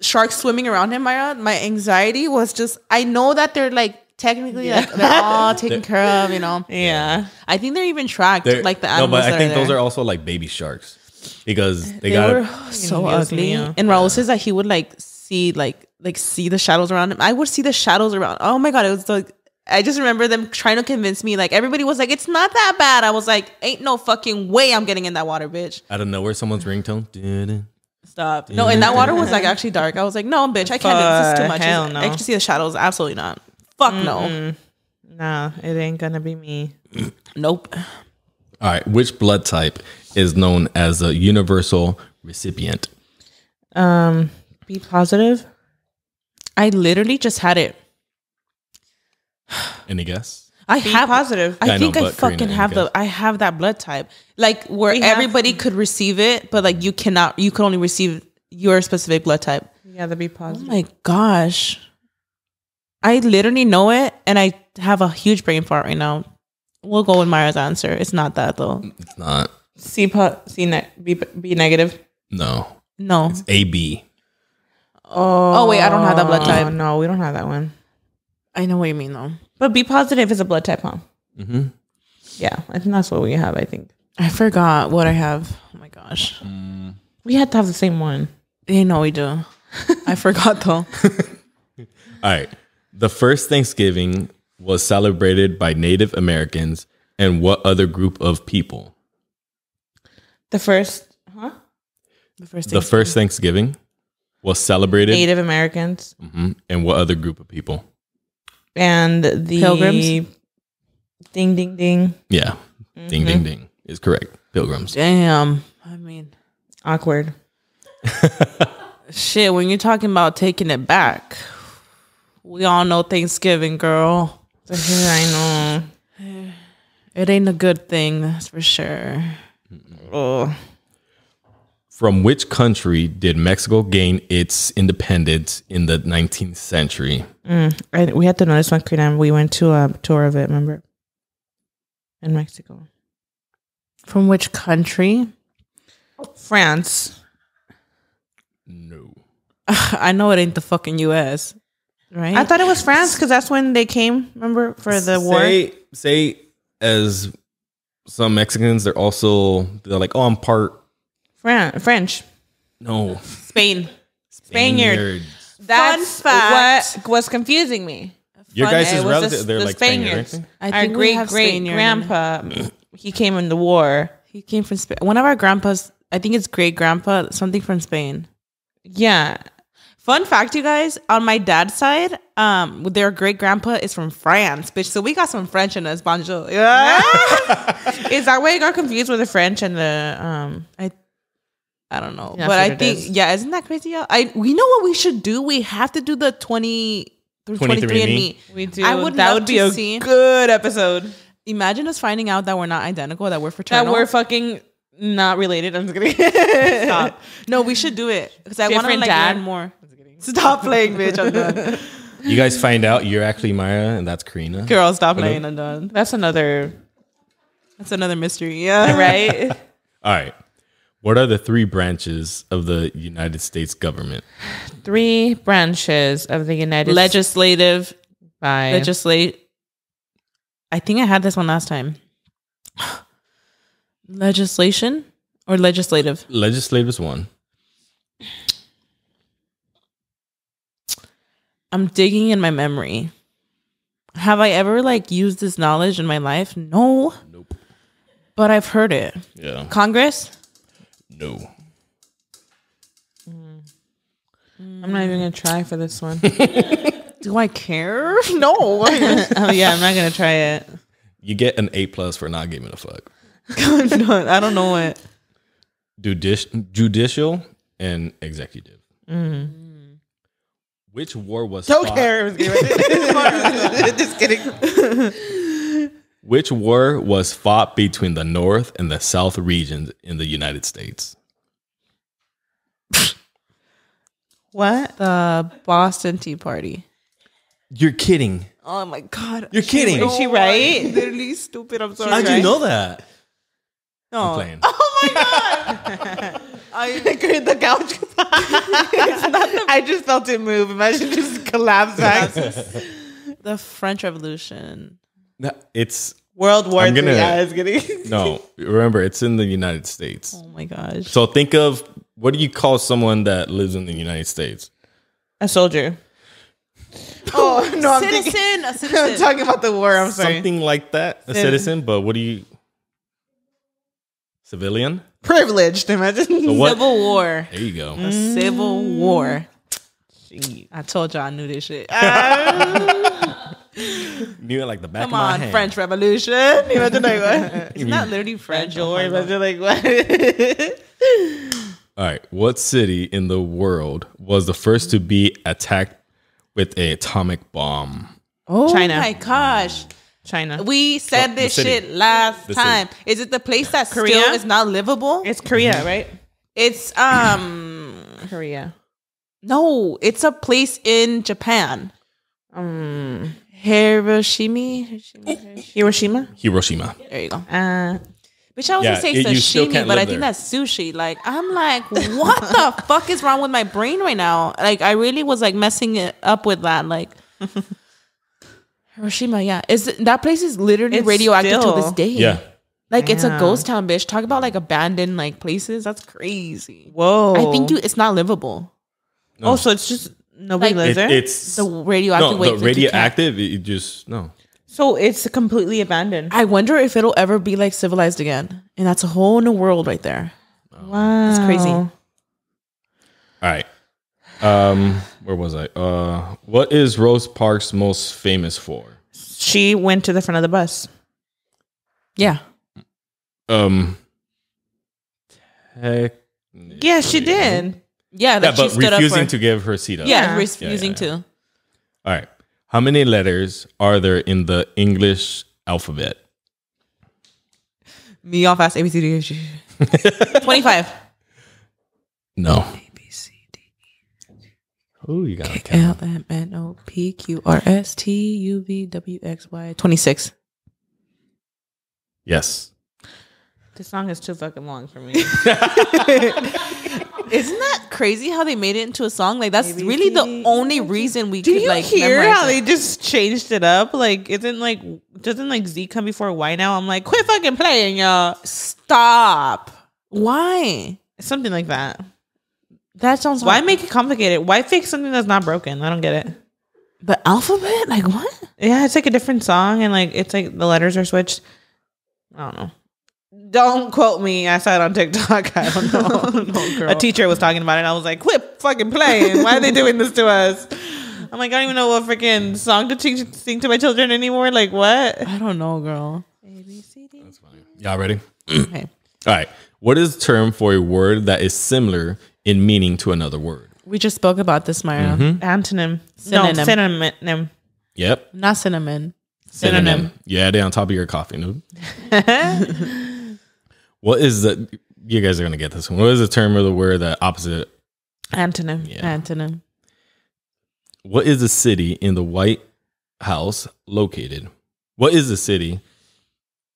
[SPEAKER 2] sharks swimming around him. Mayra, my anxiety was just. I know that they're like technically like they're all taken care of, you know.
[SPEAKER 1] yeah.
[SPEAKER 2] I think they're even tracked
[SPEAKER 3] They're-
[SPEAKER 2] like the animals.
[SPEAKER 3] no, but I think
[SPEAKER 2] are
[SPEAKER 3] those are also like baby sharks because they,
[SPEAKER 2] they
[SPEAKER 3] got
[SPEAKER 2] were so ugly.
[SPEAKER 1] mío.
[SPEAKER 2] And Raul says that he would like see like like see the shadows around him. I would see the shadows around. Oh my god, it was like I just remember them trying to convince me. Like everybody was like, "It's not that bad." I was like, "Ain't no fucking way I'm getting in that water, bitch."
[SPEAKER 3] out of nowhere someone's ringtone. Dun-dun.
[SPEAKER 2] Stop. No, and that water was like actually dark. I was like, "No, bitch, I can't. do this. This is too much.
[SPEAKER 1] Hell
[SPEAKER 2] I
[SPEAKER 1] no.
[SPEAKER 2] can see the shadows. Absolutely not. Fuck no.
[SPEAKER 1] Nah, it ain't gonna be me.
[SPEAKER 2] Nope.
[SPEAKER 3] All right, which blood type is known as a universal recipient?
[SPEAKER 1] Um, be positive.
[SPEAKER 2] I literally just had it.
[SPEAKER 3] Any guess?
[SPEAKER 2] I
[SPEAKER 1] Be
[SPEAKER 2] have
[SPEAKER 1] positive.
[SPEAKER 2] I
[SPEAKER 3] I
[SPEAKER 2] think
[SPEAKER 3] know,
[SPEAKER 2] I fucking
[SPEAKER 3] Karina,
[SPEAKER 2] have the. I have that blood type. Like where
[SPEAKER 1] We have-
[SPEAKER 2] everybody could receive it, but like you cannot you can only receive your specific blood type.
[SPEAKER 1] Yeah, the be
[SPEAKER 2] Oh
[SPEAKER 1] positive.
[SPEAKER 2] my gosh. I literally know it and I have a huge brain fart right now. We'll go with Maya's answer. It's not that though.
[SPEAKER 3] Mm, it's not.
[SPEAKER 1] C po- C ne- be be negative.
[SPEAKER 3] No.
[SPEAKER 2] No.
[SPEAKER 3] AB.
[SPEAKER 2] Oh Oh wait, I don't have that blood
[SPEAKER 1] Oh,
[SPEAKER 2] type.
[SPEAKER 1] no, we don't have that one.
[SPEAKER 2] I know what you mean though.
[SPEAKER 1] But be positive is a blood type, huh?
[SPEAKER 3] Mm-hmm.
[SPEAKER 1] Yeah, I think that's what we have. I think
[SPEAKER 2] I forgot what I have. Oh my gosh.
[SPEAKER 1] we had to have the same one.
[SPEAKER 2] You know we do. I forgot though.
[SPEAKER 3] All right. The first Thanksgiving was celebrated by Native Americans and what other group of people?
[SPEAKER 1] The first, huh?
[SPEAKER 2] The first
[SPEAKER 3] The first Thanksgiving was celebrated
[SPEAKER 1] Native Americans
[SPEAKER 3] Mhm. and what other group of people?
[SPEAKER 1] And the
[SPEAKER 2] Pilgrims?
[SPEAKER 1] Ding ding ding.
[SPEAKER 3] Yeah. Ding ding mm-hmm. ding is correct. Pilgrims.
[SPEAKER 2] Damn. I mean
[SPEAKER 1] Awkward.
[SPEAKER 2] Shit, when you're talking about taking it back, we all know Thanksgiving, girl.
[SPEAKER 1] I know.
[SPEAKER 2] It ain't a good thing, that's for sure.
[SPEAKER 1] know. Oh,
[SPEAKER 3] From which country did Mexico gain its independence in the 19th century?
[SPEAKER 1] Mm, I, we had to know this one, Karina. We went to a tour of it. Remember? In Mexico,
[SPEAKER 2] From which country?
[SPEAKER 1] France.
[SPEAKER 3] No.
[SPEAKER 2] I know it ain't the fucking US, right?
[SPEAKER 1] I thought it was France because that's when they came. Remember for the war.
[SPEAKER 3] Say, say as some Mexicans, they're also they're like, oh, I'm part.
[SPEAKER 1] Fran- French.
[SPEAKER 3] No,
[SPEAKER 2] Spain.
[SPEAKER 1] Spaniard.
[SPEAKER 3] Spaniards.
[SPEAKER 1] That's
[SPEAKER 2] fact.
[SPEAKER 1] what was confusing me.
[SPEAKER 3] Your guys'
[SPEAKER 1] It was
[SPEAKER 3] relatives,
[SPEAKER 1] the-
[SPEAKER 3] they're
[SPEAKER 1] the
[SPEAKER 3] like Spaniards.
[SPEAKER 1] Spaniards.
[SPEAKER 2] I
[SPEAKER 1] Our
[SPEAKER 2] think we
[SPEAKER 1] great
[SPEAKER 2] have
[SPEAKER 1] great
[SPEAKER 2] Spaniard.
[SPEAKER 1] grandpa, he came in the war.
[SPEAKER 2] He came from Spain. One of our grandpas, I think it's great grandpa, something from Spain.
[SPEAKER 1] Yeah.
[SPEAKER 2] Fun fact, you guys, on my dad's side, um, their great grandpa is from France, bitch. So we got some French in us, bonjour. Yeah.
[SPEAKER 1] Is that why you got confused with the French and the um
[SPEAKER 2] I I don't know.
[SPEAKER 1] That's
[SPEAKER 2] but I think
[SPEAKER 1] is.
[SPEAKER 2] yeah, isn't that crazy? y'all? I we know what we should do. We have to do the 20 23 and
[SPEAKER 3] 23andMe?
[SPEAKER 2] me.
[SPEAKER 1] we do
[SPEAKER 2] I would
[SPEAKER 1] that
[SPEAKER 2] love
[SPEAKER 1] would be
[SPEAKER 2] to
[SPEAKER 1] a
[SPEAKER 2] see-
[SPEAKER 1] good episode.
[SPEAKER 2] Imagine us finding out that we're not identical, that we're fraternal.
[SPEAKER 1] That we're fucking not related. I'm just kidding.
[SPEAKER 2] Stop. No, we should do it because I want to
[SPEAKER 1] Different
[SPEAKER 2] like
[SPEAKER 1] dad.
[SPEAKER 2] learn more. Stop playing, bitch. I'm done.
[SPEAKER 3] You guys find out you're actually Maya and that's Karina.
[SPEAKER 2] Girl, stop playing. I'm done.
[SPEAKER 1] That's another
[SPEAKER 2] That's another mystery. Yeah.
[SPEAKER 1] right.
[SPEAKER 3] All right. What are the three branches of the United States government?
[SPEAKER 1] Three branches of the United
[SPEAKER 2] Legislative,
[SPEAKER 1] by
[SPEAKER 2] legislate. I think I had this one last time. Legislation or legislative?
[SPEAKER 3] Legislative is one.
[SPEAKER 2] I'm digging in my memory. Have I ever like used this knowledge in my life? No,
[SPEAKER 3] Nope.
[SPEAKER 2] but I've heard it.
[SPEAKER 3] Yeah.
[SPEAKER 2] Congress?
[SPEAKER 3] No.
[SPEAKER 1] I'm not even gonna try for this one.
[SPEAKER 2] Do I care? No.
[SPEAKER 1] oh yeah, I'm not gonna try it.
[SPEAKER 3] You get an A plus for not giving a fuck.
[SPEAKER 2] No, I don't know it.
[SPEAKER 3] Judici- judicial and executive. Mm. Which war was
[SPEAKER 1] Don't
[SPEAKER 3] fought-
[SPEAKER 1] care. just kidding.
[SPEAKER 3] Which war was fought between the North and the South regions in the United States?
[SPEAKER 1] What?
[SPEAKER 2] The Boston Tea Party.
[SPEAKER 3] You're kidding.
[SPEAKER 2] Oh my god.
[SPEAKER 3] You're kidding.
[SPEAKER 1] Is she right?
[SPEAKER 2] Oh Literally stupid. I'm sorry.
[SPEAKER 3] How'd you know that?
[SPEAKER 2] No.
[SPEAKER 3] I'm playing.
[SPEAKER 2] Oh I,
[SPEAKER 1] the couch. I just felt it move. Imagine just collapse back.
[SPEAKER 2] the French Revolution.
[SPEAKER 3] No, It's
[SPEAKER 1] World War
[SPEAKER 3] I'm
[SPEAKER 1] Three.
[SPEAKER 3] gonna-
[SPEAKER 1] I was kidding.
[SPEAKER 3] no. Remember, it's in the United States.
[SPEAKER 2] Oh my gosh.
[SPEAKER 3] So think of what do you call someone that lives in the United States?
[SPEAKER 1] A soldier. Oh no, I'm thinking.
[SPEAKER 2] citizen. A
[SPEAKER 1] I'm talking about the war. I'm sorry.
[SPEAKER 3] Something like that. A
[SPEAKER 1] Citizen.
[SPEAKER 3] citizen, but what do you? Civilian.
[SPEAKER 1] Privileged. Imagine.
[SPEAKER 3] So what?
[SPEAKER 2] Civil War.
[SPEAKER 3] There you go.
[SPEAKER 2] A civil mm. war. I told you I knew this shit.
[SPEAKER 3] Knew it like the back
[SPEAKER 2] Come
[SPEAKER 3] of my
[SPEAKER 2] on,
[SPEAKER 3] hand.
[SPEAKER 2] French Revolution. Imagine like what? It's not literally French.
[SPEAKER 1] Or
[SPEAKER 2] Oh my God.
[SPEAKER 1] imagine like what?
[SPEAKER 3] All right. What city in the world was the first to be attacked with a atomic bomb?
[SPEAKER 2] Oh
[SPEAKER 1] China.
[SPEAKER 2] my gosh.
[SPEAKER 1] China.
[SPEAKER 2] We said
[SPEAKER 3] the
[SPEAKER 2] this shit last
[SPEAKER 3] The city.
[SPEAKER 2] time. Is it the place that
[SPEAKER 1] Korea?
[SPEAKER 2] still is not livable?
[SPEAKER 1] It's Korea, right?
[SPEAKER 2] It's um
[SPEAKER 1] Korea.
[SPEAKER 2] no, it's a place in Japan.
[SPEAKER 1] Um,
[SPEAKER 2] Hiroshima.
[SPEAKER 1] Hiroshima.
[SPEAKER 3] Hiroshima.
[SPEAKER 2] There you go.
[SPEAKER 1] Uh,
[SPEAKER 2] Bitch, I was
[SPEAKER 3] Yeah,
[SPEAKER 2] gonna say
[SPEAKER 3] it-
[SPEAKER 2] sashimi, but I
[SPEAKER 3] live
[SPEAKER 2] think
[SPEAKER 3] there.
[SPEAKER 2] that's sushi. Like, I'm like, what the fuck is wrong with my brain right now? Like, I really was like messing it up with that. Like, Hiroshima, yeah, is it- that place is literally
[SPEAKER 1] It's
[SPEAKER 2] radioactive to this day.
[SPEAKER 3] Yeah.
[SPEAKER 2] like it's a ghost town, bitch. Talk about like abandoned like places. That's crazy.
[SPEAKER 1] whoa.
[SPEAKER 2] I think you, it's not livable.
[SPEAKER 1] Oh, so it's just nobody
[SPEAKER 2] Like-
[SPEAKER 1] lives
[SPEAKER 3] It,
[SPEAKER 1] there.
[SPEAKER 3] it's
[SPEAKER 2] The radioactive
[SPEAKER 3] no,
[SPEAKER 2] waste
[SPEAKER 3] the
[SPEAKER 2] that you can't-
[SPEAKER 3] radioactive. It just no.
[SPEAKER 1] so it's completely abandoned.
[SPEAKER 2] I wonder if it'll ever be like civilized again, and that's a whole new world right there.
[SPEAKER 1] Wow,
[SPEAKER 2] It's crazy.
[SPEAKER 3] All right. Um, where was I? Uh, what is Rose Parks most famous for?
[SPEAKER 1] She went to the front of the bus.
[SPEAKER 2] Yeah,
[SPEAKER 3] Um, tech-
[SPEAKER 1] Yeah, she did.
[SPEAKER 2] Yeah.
[SPEAKER 3] Yeah,
[SPEAKER 2] That she
[SPEAKER 3] but
[SPEAKER 2] stood up
[SPEAKER 3] refusing
[SPEAKER 2] for.
[SPEAKER 3] to give her seat up.
[SPEAKER 2] Yeah,
[SPEAKER 1] Yeah.
[SPEAKER 2] refusing
[SPEAKER 3] Yeah, yeah,
[SPEAKER 2] to.
[SPEAKER 3] All right. How many letters are there in the English alphabet?
[SPEAKER 2] Me off ass A B C D F G. Twenty five.
[SPEAKER 3] No.
[SPEAKER 2] A B C D
[SPEAKER 3] Oh, you got to
[SPEAKER 2] L
[SPEAKER 3] count.
[SPEAKER 2] M N O P Q R S T U V W X Y. Twenty six.
[SPEAKER 3] Yes.
[SPEAKER 1] This song is too fucking long for me.
[SPEAKER 2] Isn't that crazy how they made it into a song? Like that's really the only reason we
[SPEAKER 1] Do
[SPEAKER 2] could
[SPEAKER 1] you
[SPEAKER 2] like
[SPEAKER 1] hear how
[SPEAKER 2] it.
[SPEAKER 1] they just changed it up? Like, isn't like doesn't like Z come before Y now? I'm like, quit fucking playing, y'all.
[SPEAKER 2] stop? Why?
[SPEAKER 1] Something like that.
[SPEAKER 2] That sounds
[SPEAKER 1] Why make it complicated? Why fix something that's not broken? I don't get it.
[SPEAKER 2] the alphabet? Like what?
[SPEAKER 1] Yeah, it's like a different song, and like it's like the letters are switched. I don't know. Don't quote me. I saw it on TikTok. I don't know. A teacher was talking about it. And I was like, quit fucking playing. Why are they doing this to us? I'm like, I don't even know what freaking song to teach, sing to my children anymore. Like, what?
[SPEAKER 2] I don't know, girl. A, B, C, D.
[SPEAKER 3] That's fine. Y'all ready?
[SPEAKER 2] Okay.
[SPEAKER 3] All right. What is the term for a word that is similar in meaning to another word?
[SPEAKER 2] We just spoke about this, Mayra. Mm-hmm.
[SPEAKER 1] Antonym.
[SPEAKER 2] Synonym.
[SPEAKER 1] No, synonym.
[SPEAKER 3] Yep.
[SPEAKER 2] Not cinnamon.
[SPEAKER 3] Synonym. Yeah, they on top of your coffee. No? what is the? You guys are gonna get this one. What is the term or the word that opposite?
[SPEAKER 1] Antonym.
[SPEAKER 3] Yeah.
[SPEAKER 2] Antonym.
[SPEAKER 3] What is the city in the White House located? What is the city?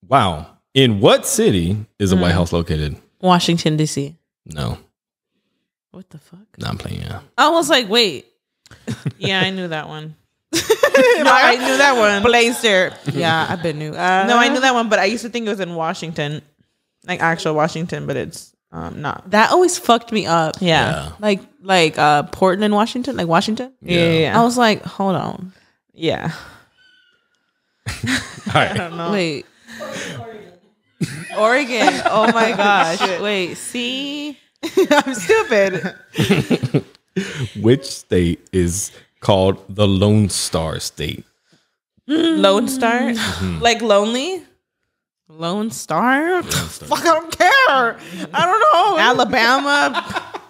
[SPEAKER 3] Wow. In what city is the White House located?
[SPEAKER 2] Washington D.C.
[SPEAKER 3] No,
[SPEAKER 2] What the fuck?
[SPEAKER 3] not playing. Yeah.
[SPEAKER 2] I was like, wait.
[SPEAKER 1] Yeah, I knew that one. no, I knew that one.
[SPEAKER 2] Blazer. Yeah, I've been new. Uh,
[SPEAKER 1] No, I knew that one, but I used to think it was in Washington, like actual Washington, but it's um not.
[SPEAKER 2] That always fucked me up.
[SPEAKER 1] Yeah.
[SPEAKER 3] Yeah.
[SPEAKER 2] Like like uh Portland, Washington, like Washington.
[SPEAKER 1] Yeah. Yeah. yeah.
[SPEAKER 2] I was like, hold on.
[SPEAKER 1] yeah.
[SPEAKER 3] All right.
[SPEAKER 1] No.
[SPEAKER 2] Wait. Oregon. Oh my gosh. Wait, see?
[SPEAKER 1] I'm stupid.
[SPEAKER 3] Which state is called the Lone Star State?
[SPEAKER 1] Lone Star, like lonely.
[SPEAKER 2] Lone Star?
[SPEAKER 1] Fuck, I don't care. I don't know.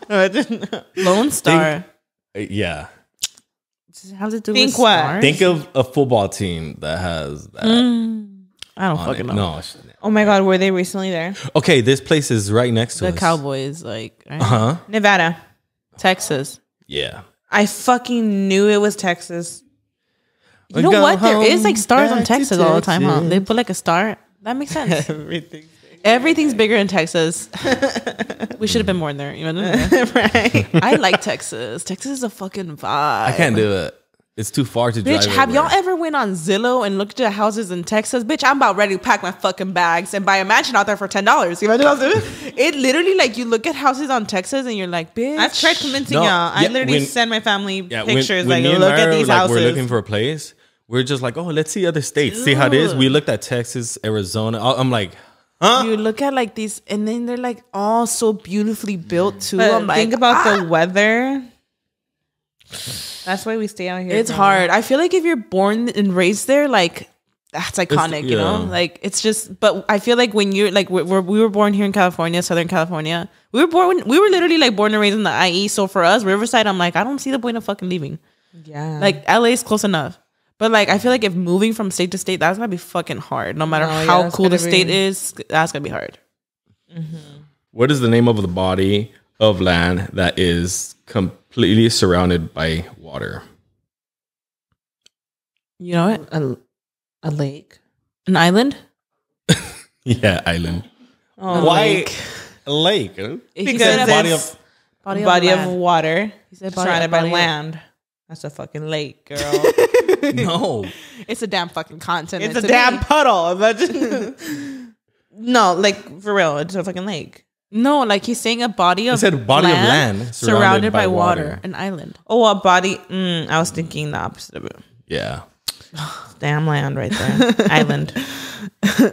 [SPEAKER 1] Alabama.
[SPEAKER 2] Lone Star.
[SPEAKER 3] Uh, Yeah.
[SPEAKER 2] How's it do
[SPEAKER 1] Think
[SPEAKER 2] with
[SPEAKER 1] what?
[SPEAKER 2] stars?
[SPEAKER 3] Think of a football team that has that
[SPEAKER 2] I don't fucking
[SPEAKER 3] it.
[SPEAKER 2] know.
[SPEAKER 3] No.
[SPEAKER 1] oh my God, were they recently there?
[SPEAKER 3] Okay, this place is right next to
[SPEAKER 2] The
[SPEAKER 3] us.
[SPEAKER 2] Cowboys, like right?
[SPEAKER 3] Huh?
[SPEAKER 1] Nevada.
[SPEAKER 2] Texas.
[SPEAKER 3] Yeah.
[SPEAKER 1] I fucking knew it was Texas.
[SPEAKER 2] You know what? There is like stars on
[SPEAKER 3] back to
[SPEAKER 2] Texas all the time, huh? They put like a star. That makes sense.
[SPEAKER 1] Everything.
[SPEAKER 2] Everything's bigger in Texas. we should have been born there. You know?
[SPEAKER 1] right.
[SPEAKER 2] I like Texas. Texas is a fucking vibe.
[SPEAKER 3] I can't do it. It's too far to drive.
[SPEAKER 2] Bitch, have y'all ever went on Zillow and looked at houses in Texas? Bitch, I'm about ready to pack my fucking bags and buy a mansion out there for ten dollars. You know what I'm? It literally like you look at houses on Texas and you're like, bitch.
[SPEAKER 1] I've tried convincing
[SPEAKER 3] No,
[SPEAKER 1] y'all. I literally
[SPEAKER 3] when-
[SPEAKER 1] send my family
[SPEAKER 3] Yeah,
[SPEAKER 1] pictures
[SPEAKER 3] when
[SPEAKER 1] like,
[SPEAKER 3] me and
[SPEAKER 1] look at these
[SPEAKER 3] like,
[SPEAKER 1] houses.
[SPEAKER 3] We're looking for a place. We're just like, oh, let's see other states, see how it is. We looked at Texas, Arizona. I- I'm like, huh?
[SPEAKER 2] You look at like these, and then they're like all so beautifully built too.
[SPEAKER 1] but
[SPEAKER 2] I'm like,
[SPEAKER 1] think about
[SPEAKER 2] ah.
[SPEAKER 1] the weather. That's why we stay out here.
[SPEAKER 2] It's
[SPEAKER 1] girl.
[SPEAKER 2] hard. I feel like if you're born and raised there, like that's iconic, you know. Like it's just. But I feel like when you're like we're, we're, we were born here in California, Southern California. We were born. We were literally like born and raised in the IE. So for us, Riverside, I'm like, I don't see the point of fucking leaving.
[SPEAKER 1] Yeah.
[SPEAKER 2] Like LA is close enough. But like I feel like if moving from state to state, that's gonna be fucking hard. No matter
[SPEAKER 1] Oh,
[SPEAKER 2] how
[SPEAKER 1] that's
[SPEAKER 2] cool the
[SPEAKER 1] gonna
[SPEAKER 2] state is, that's gonna be hard. Mm-hmm.
[SPEAKER 3] what is the name of the body of land that is completely surrounded by water?
[SPEAKER 2] You know what?
[SPEAKER 1] a, a lake.
[SPEAKER 2] An island.
[SPEAKER 3] Yeah, island.
[SPEAKER 1] Oh,
[SPEAKER 3] Why
[SPEAKER 1] lake.
[SPEAKER 3] a lake?
[SPEAKER 1] Because
[SPEAKER 2] said a
[SPEAKER 3] body of-
[SPEAKER 2] body,
[SPEAKER 1] body of, water
[SPEAKER 2] He said body-
[SPEAKER 1] surrounded by
[SPEAKER 2] body of-
[SPEAKER 1] land. That's a fucking lake, girl.
[SPEAKER 3] no.
[SPEAKER 2] It's a damn fucking continent.
[SPEAKER 1] it's a
[SPEAKER 2] to
[SPEAKER 1] damn
[SPEAKER 2] me.
[SPEAKER 1] puddle. Imagine. no, like for real, it's a fucking lake.
[SPEAKER 2] No, like he's saying a body of
[SPEAKER 3] said body of land
[SPEAKER 2] surrounded, by, water. an island.
[SPEAKER 1] Oh, a body. Mm, I was thinking the opposite of it.
[SPEAKER 3] Yeah.
[SPEAKER 1] Damn land right there. Island.
[SPEAKER 3] All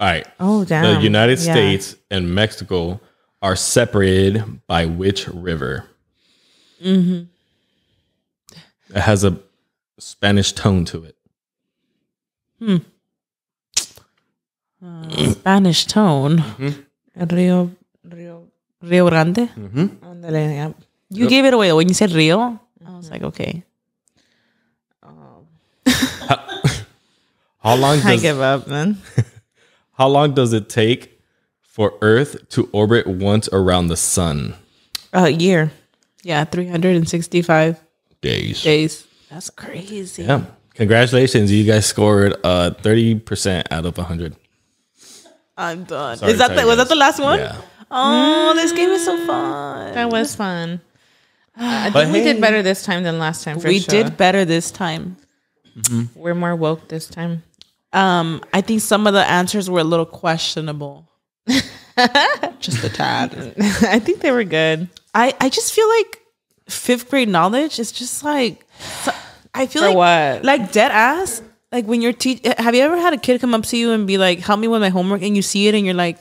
[SPEAKER 3] right.
[SPEAKER 1] Oh, damn.
[SPEAKER 3] The United
[SPEAKER 1] Yeah.
[SPEAKER 3] States and Mexico are separated by which river? Mm-hmm. It has a Spanish tone to it.
[SPEAKER 2] hmm uh, Spanish tone. Mm-hmm.
[SPEAKER 1] Rio. Rio.
[SPEAKER 2] Rio Grande.
[SPEAKER 1] Mm-hmm. Yeah.
[SPEAKER 2] You gave it away when you said Rio. I was like, mm-hmm. okay.
[SPEAKER 3] How long
[SPEAKER 1] I
[SPEAKER 3] does
[SPEAKER 1] give up, man.
[SPEAKER 3] how long does it take for Earth to orbit once around the sun?
[SPEAKER 1] A year.
[SPEAKER 2] Yeah, 365
[SPEAKER 3] Days.
[SPEAKER 2] days. That's crazy.
[SPEAKER 3] Yeah. Congratulations, you guys scored uh 30% out of 100.
[SPEAKER 2] I'm done.
[SPEAKER 3] Sorry
[SPEAKER 2] Is that the, was that the last one?
[SPEAKER 3] Yeah.
[SPEAKER 2] Oh, this game is so fun.
[SPEAKER 1] That was fun. I
[SPEAKER 3] But
[SPEAKER 1] think we did better this time than last time. For
[SPEAKER 2] we
[SPEAKER 1] sure.
[SPEAKER 2] did better this time.
[SPEAKER 1] We're more woke this time.
[SPEAKER 2] Um, I think some of the answers were a little questionable. Just a tad.
[SPEAKER 1] I think they were good.
[SPEAKER 2] I, I just feel like fifth grade knowledge is just like so- I feel
[SPEAKER 1] For
[SPEAKER 2] like
[SPEAKER 1] what?
[SPEAKER 2] like dead ass. Like when you're teach, have you ever had a kid come up to you and be like, "Help me with my homework," and you see it and you're like,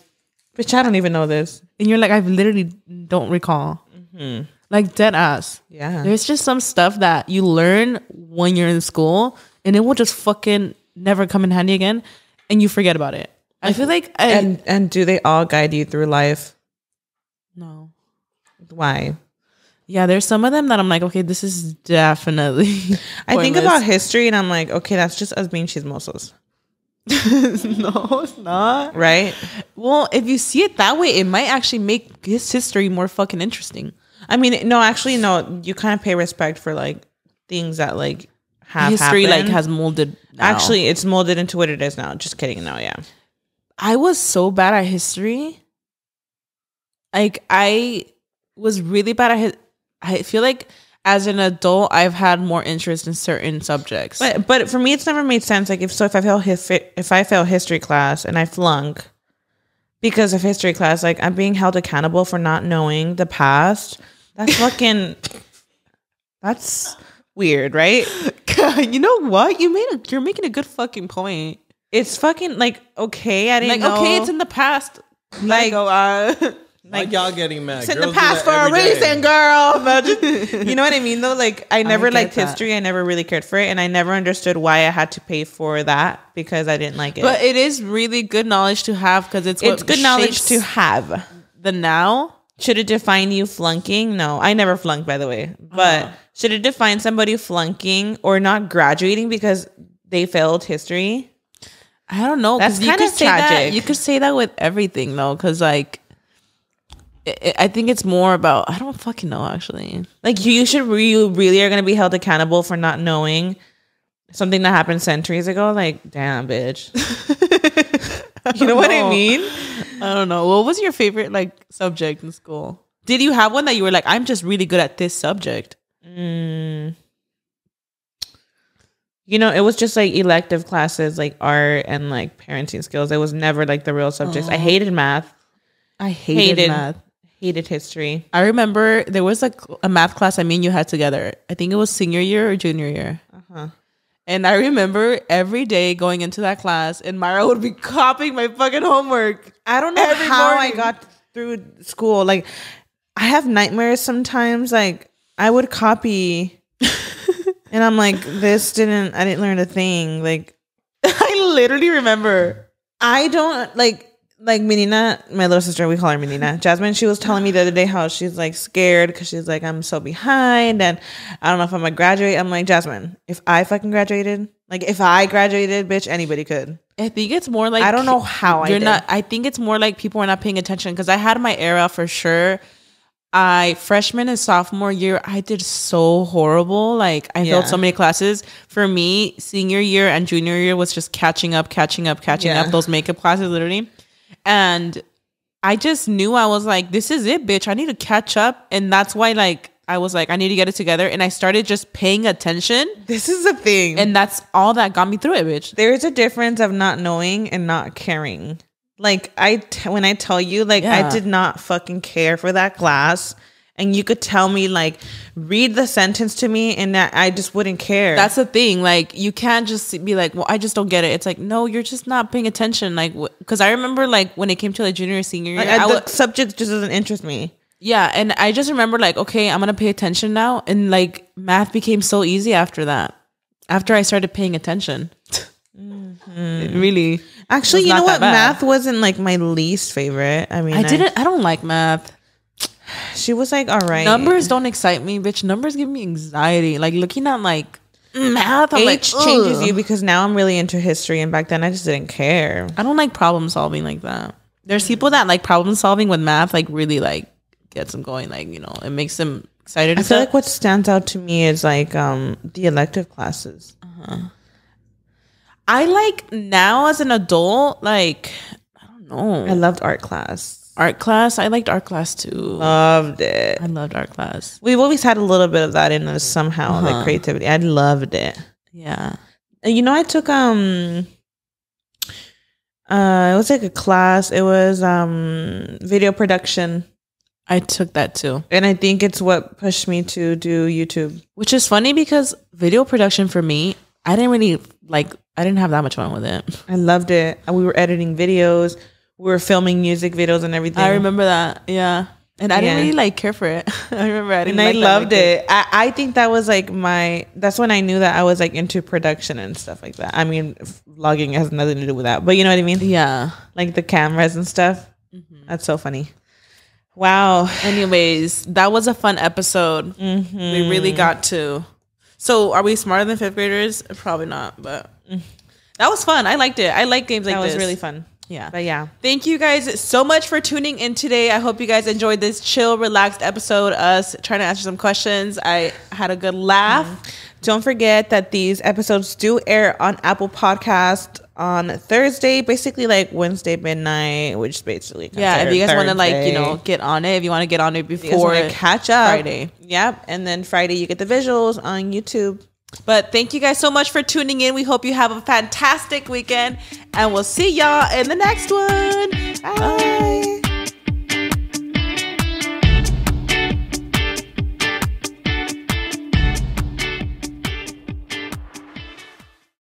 [SPEAKER 1] Bitch, I don't even know this.
[SPEAKER 2] and you're like, I literally don't recall. Mm-hmm. Like dead ass.
[SPEAKER 1] Yeah.
[SPEAKER 2] There's just some stuff that you learn when you're in school, and it will just fucking never come in handy again, and you forget about it. I feel like I,
[SPEAKER 1] and and do they all guide you through life?
[SPEAKER 2] no.
[SPEAKER 1] Why?
[SPEAKER 2] Yeah, there's some of them that I'm like, okay, this is definitely.
[SPEAKER 1] I think about history and I'm like, okay, that's just us being chismosos,
[SPEAKER 2] no, it's not.
[SPEAKER 1] right?
[SPEAKER 2] Well, if you see it that way, it might actually make his history more fucking interesting.
[SPEAKER 1] I mean, no, actually, no. You kind of pay respect for like things that like have
[SPEAKER 2] history like has molded. now.
[SPEAKER 1] Actually, it's molded into what it is now. Just kidding. No, yeah.
[SPEAKER 2] I was so bad at history. Like I was really bad at his. I feel like as an adult, I've had more interest in certain subjects.
[SPEAKER 1] But but for me, it's never made sense. Like if so, if I fail his, if I fail history class and I flunk because of history class, like I'm being held accountable for not knowing the past. That's fucking. that's weird, right?
[SPEAKER 2] you know what? You made a, you're making a good fucking point.
[SPEAKER 1] It's fucking like okay. I didn't
[SPEAKER 2] Like,
[SPEAKER 1] know.
[SPEAKER 2] okay, it's in the past.
[SPEAKER 1] like
[SPEAKER 2] Go on.
[SPEAKER 3] Like y'all getting mad.
[SPEAKER 1] it's in the
[SPEAKER 3] Girls
[SPEAKER 1] past for a
[SPEAKER 3] every day.
[SPEAKER 1] reason, girl. You know what I mean, though. Like I never
[SPEAKER 2] get
[SPEAKER 1] liked
[SPEAKER 2] that.
[SPEAKER 1] history. I never really cared for it, and I never understood why I had to pay for that because I didn't like it.
[SPEAKER 2] but it is really good knowledge to have because it's
[SPEAKER 1] it's good knowledge to have.
[SPEAKER 2] the now.
[SPEAKER 1] Should it define you flunking? No, I never flunked, by the way. But
[SPEAKER 2] Uh-huh.
[SPEAKER 1] should it define somebody flunking or not graduating because they failed history?
[SPEAKER 2] I don't know.
[SPEAKER 1] That's kinda
[SPEAKER 2] could say that-
[SPEAKER 1] tragic.
[SPEAKER 2] You could say that with everything though, because like, I think it's more about. I don't fucking know actually.
[SPEAKER 1] Like you, you should re- you really are going to be held accountable for not knowing something that happened centuries ago. Like, damn, bitch. you know what I mean?
[SPEAKER 2] I don't know. What was your favorite like subject in school? Did you have one that you were like, I'm just really good at this subject? Mm.
[SPEAKER 1] You know, it was just like elective classes, like art and like parenting skills. It was never like the real subjects. I hated math.
[SPEAKER 2] I hated,
[SPEAKER 1] Hated
[SPEAKER 2] math.
[SPEAKER 1] Hated history.
[SPEAKER 2] I remember there was like a math class I mean you had together. I think it was senior year or junior year.
[SPEAKER 1] Uh-huh.
[SPEAKER 2] And I remember every day going into that class and Mayra would be copying my fucking homework.
[SPEAKER 1] I don't know how
[SPEAKER 2] morning.
[SPEAKER 1] I got through school. Like, I have nightmares sometimes. Like, I would copy, and I'm like, this didn't. I didn't learn a thing. Like,
[SPEAKER 2] I literally remember.
[SPEAKER 1] I don't like like Menina, my little sister. We call her Menina. Jasmine. She was telling me the other day how she's like scared because she's like, I'm so behind, and I don't know if I'm gonna graduate. I'm like, Jasmine, if I fucking graduated, like if I graduated, bitch, anybody could.
[SPEAKER 2] I think it's more like
[SPEAKER 1] I don't know how I
[SPEAKER 2] you're
[SPEAKER 1] did.
[SPEAKER 2] not. I think it's more like people are not paying attention because I had my era for sure. I freshman and sophomore year, I did so horrible. Like I failed so many classes. For me, senior year and junior year was just catching up, catching up, catching
[SPEAKER 1] Yeah.
[SPEAKER 2] up. Those makeup classes, literally, and I just knew I was like, this is it, bitch. I need to catch up, and that's why like I was like, I need to get it together, and I started just paying attention,
[SPEAKER 1] This is a thing.
[SPEAKER 2] and that's all that got me through it, bitch.
[SPEAKER 1] there's a difference of not knowing and not caring. Like I, t- when I tell you, like
[SPEAKER 2] Yeah.
[SPEAKER 1] I did not fucking care for that class, and you could tell me like read the sentence to me, and that I just wouldn't care.
[SPEAKER 2] That's the thing. Like, you can't just be like, well, I just don't get it. It's like, no, you're just not paying attention. Like, because I remember, like, when it came to like junior, senior year,
[SPEAKER 1] like,
[SPEAKER 2] I
[SPEAKER 1] the subject just doesn't interest me.
[SPEAKER 2] yeah. And I just remember, like, okay, I'm going to pay attention now. And like, math became so easy after that, after I started paying attention. Mm-hmm. It really.
[SPEAKER 1] Actually, you know what? Math wasn't like my least favorite. I mean,
[SPEAKER 2] I didn't, I don't like math.
[SPEAKER 1] She was like, all right.
[SPEAKER 2] Numbers don't excite me, bitch. Numbers give me anxiety. Like, looking at like math, I'm like,
[SPEAKER 1] changes you because now I'm really into history, and back then I just didn't care.
[SPEAKER 2] I don't like problem solving like that. There's people that like problem solving with math, like really like gets them going. Like you know, it makes them excited.
[SPEAKER 1] I feel
[SPEAKER 2] stuff.
[SPEAKER 1] like what stands out to me is like um the elective classes.
[SPEAKER 2] I like now as an adult, like I don't know,
[SPEAKER 1] I loved art class.
[SPEAKER 2] Art class. I liked art class too.
[SPEAKER 1] Loved it.
[SPEAKER 2] I loved art class.
[SPEAKER 1] We've always had a little bit of that in us somehow, like creativity. I loved it.
[SPEAKER 2] Yeah,
[SPEAKER 1] And you know, I took um uh it was like a class. It was um video production.
[SPEAKER 2] I took that too.
[SPEAKER 1] And I think it's what pushed me to do YouTube.
[SPEAKER 2] Which is funny because video production for me, I didn't really like. I didn't have that much fun with it.
[SPEAKER 1] I loved it. We were editing videos. We were filming music videos and everything.
[SPEAKER 2] I remember that. Yeah. And I didn't really like care for it. I remember I didn't
[SPEAKER 1] and I
[SPEAKER 2] like that
[SPEAKER 1] loved it. I, I think that was like my. That's when I knew that I was like into production and stuff like that. I mean, vlogging has nothing to do with that, but you know what I mean.
[SPEAKER 2] Yeah.
[SPEAKER 1] Like the cameras and stuff.
[SPEAKER 2] Mm-hmm.
[SPEAKER 1] That's so funny. Wow.
[SPEAKER 2] Anyways, that was a fun episode.
[SPEAKER 1] Mm-hmm.
[SPEAKER 2] We really got to. So, are we smarter than fifth graders? Probably not, but that was fun. I liked it. I like games like
[SPEAKER 1] That was
[SPEAKER 2] this.
[SPEAKER 1] really fun.
[SPEAKER 2] Yeah.
[SPEAKER 1] But yeah.
[SPEAKER 2] Thank you guys so much for tuning in today. I hope you guys enjoyed this chill, relaxed episode. Us trying to answer some questions. I had a good laugh. Mm-hmm.
[SPEAKER 1] Don't forget that these episodes do air on Apple Podcast on Thursday, basically like Wednesday midnight, which is basically
[SPEAKER 2] Yeah, if you guys want to like you know get on it, if you want to get on it before
[SPEAKER 1] catch up
[SPEAKER 2] Friday.
[SPEAKER 1] Yep, and then Friday you get the visuals on YouTube.
[SPEAKER 2] But thank you guys so much for tuning in. We hope you have a fantastic weekend, and we'll see y'all in the next one.
[SPEAKER 1] Bye.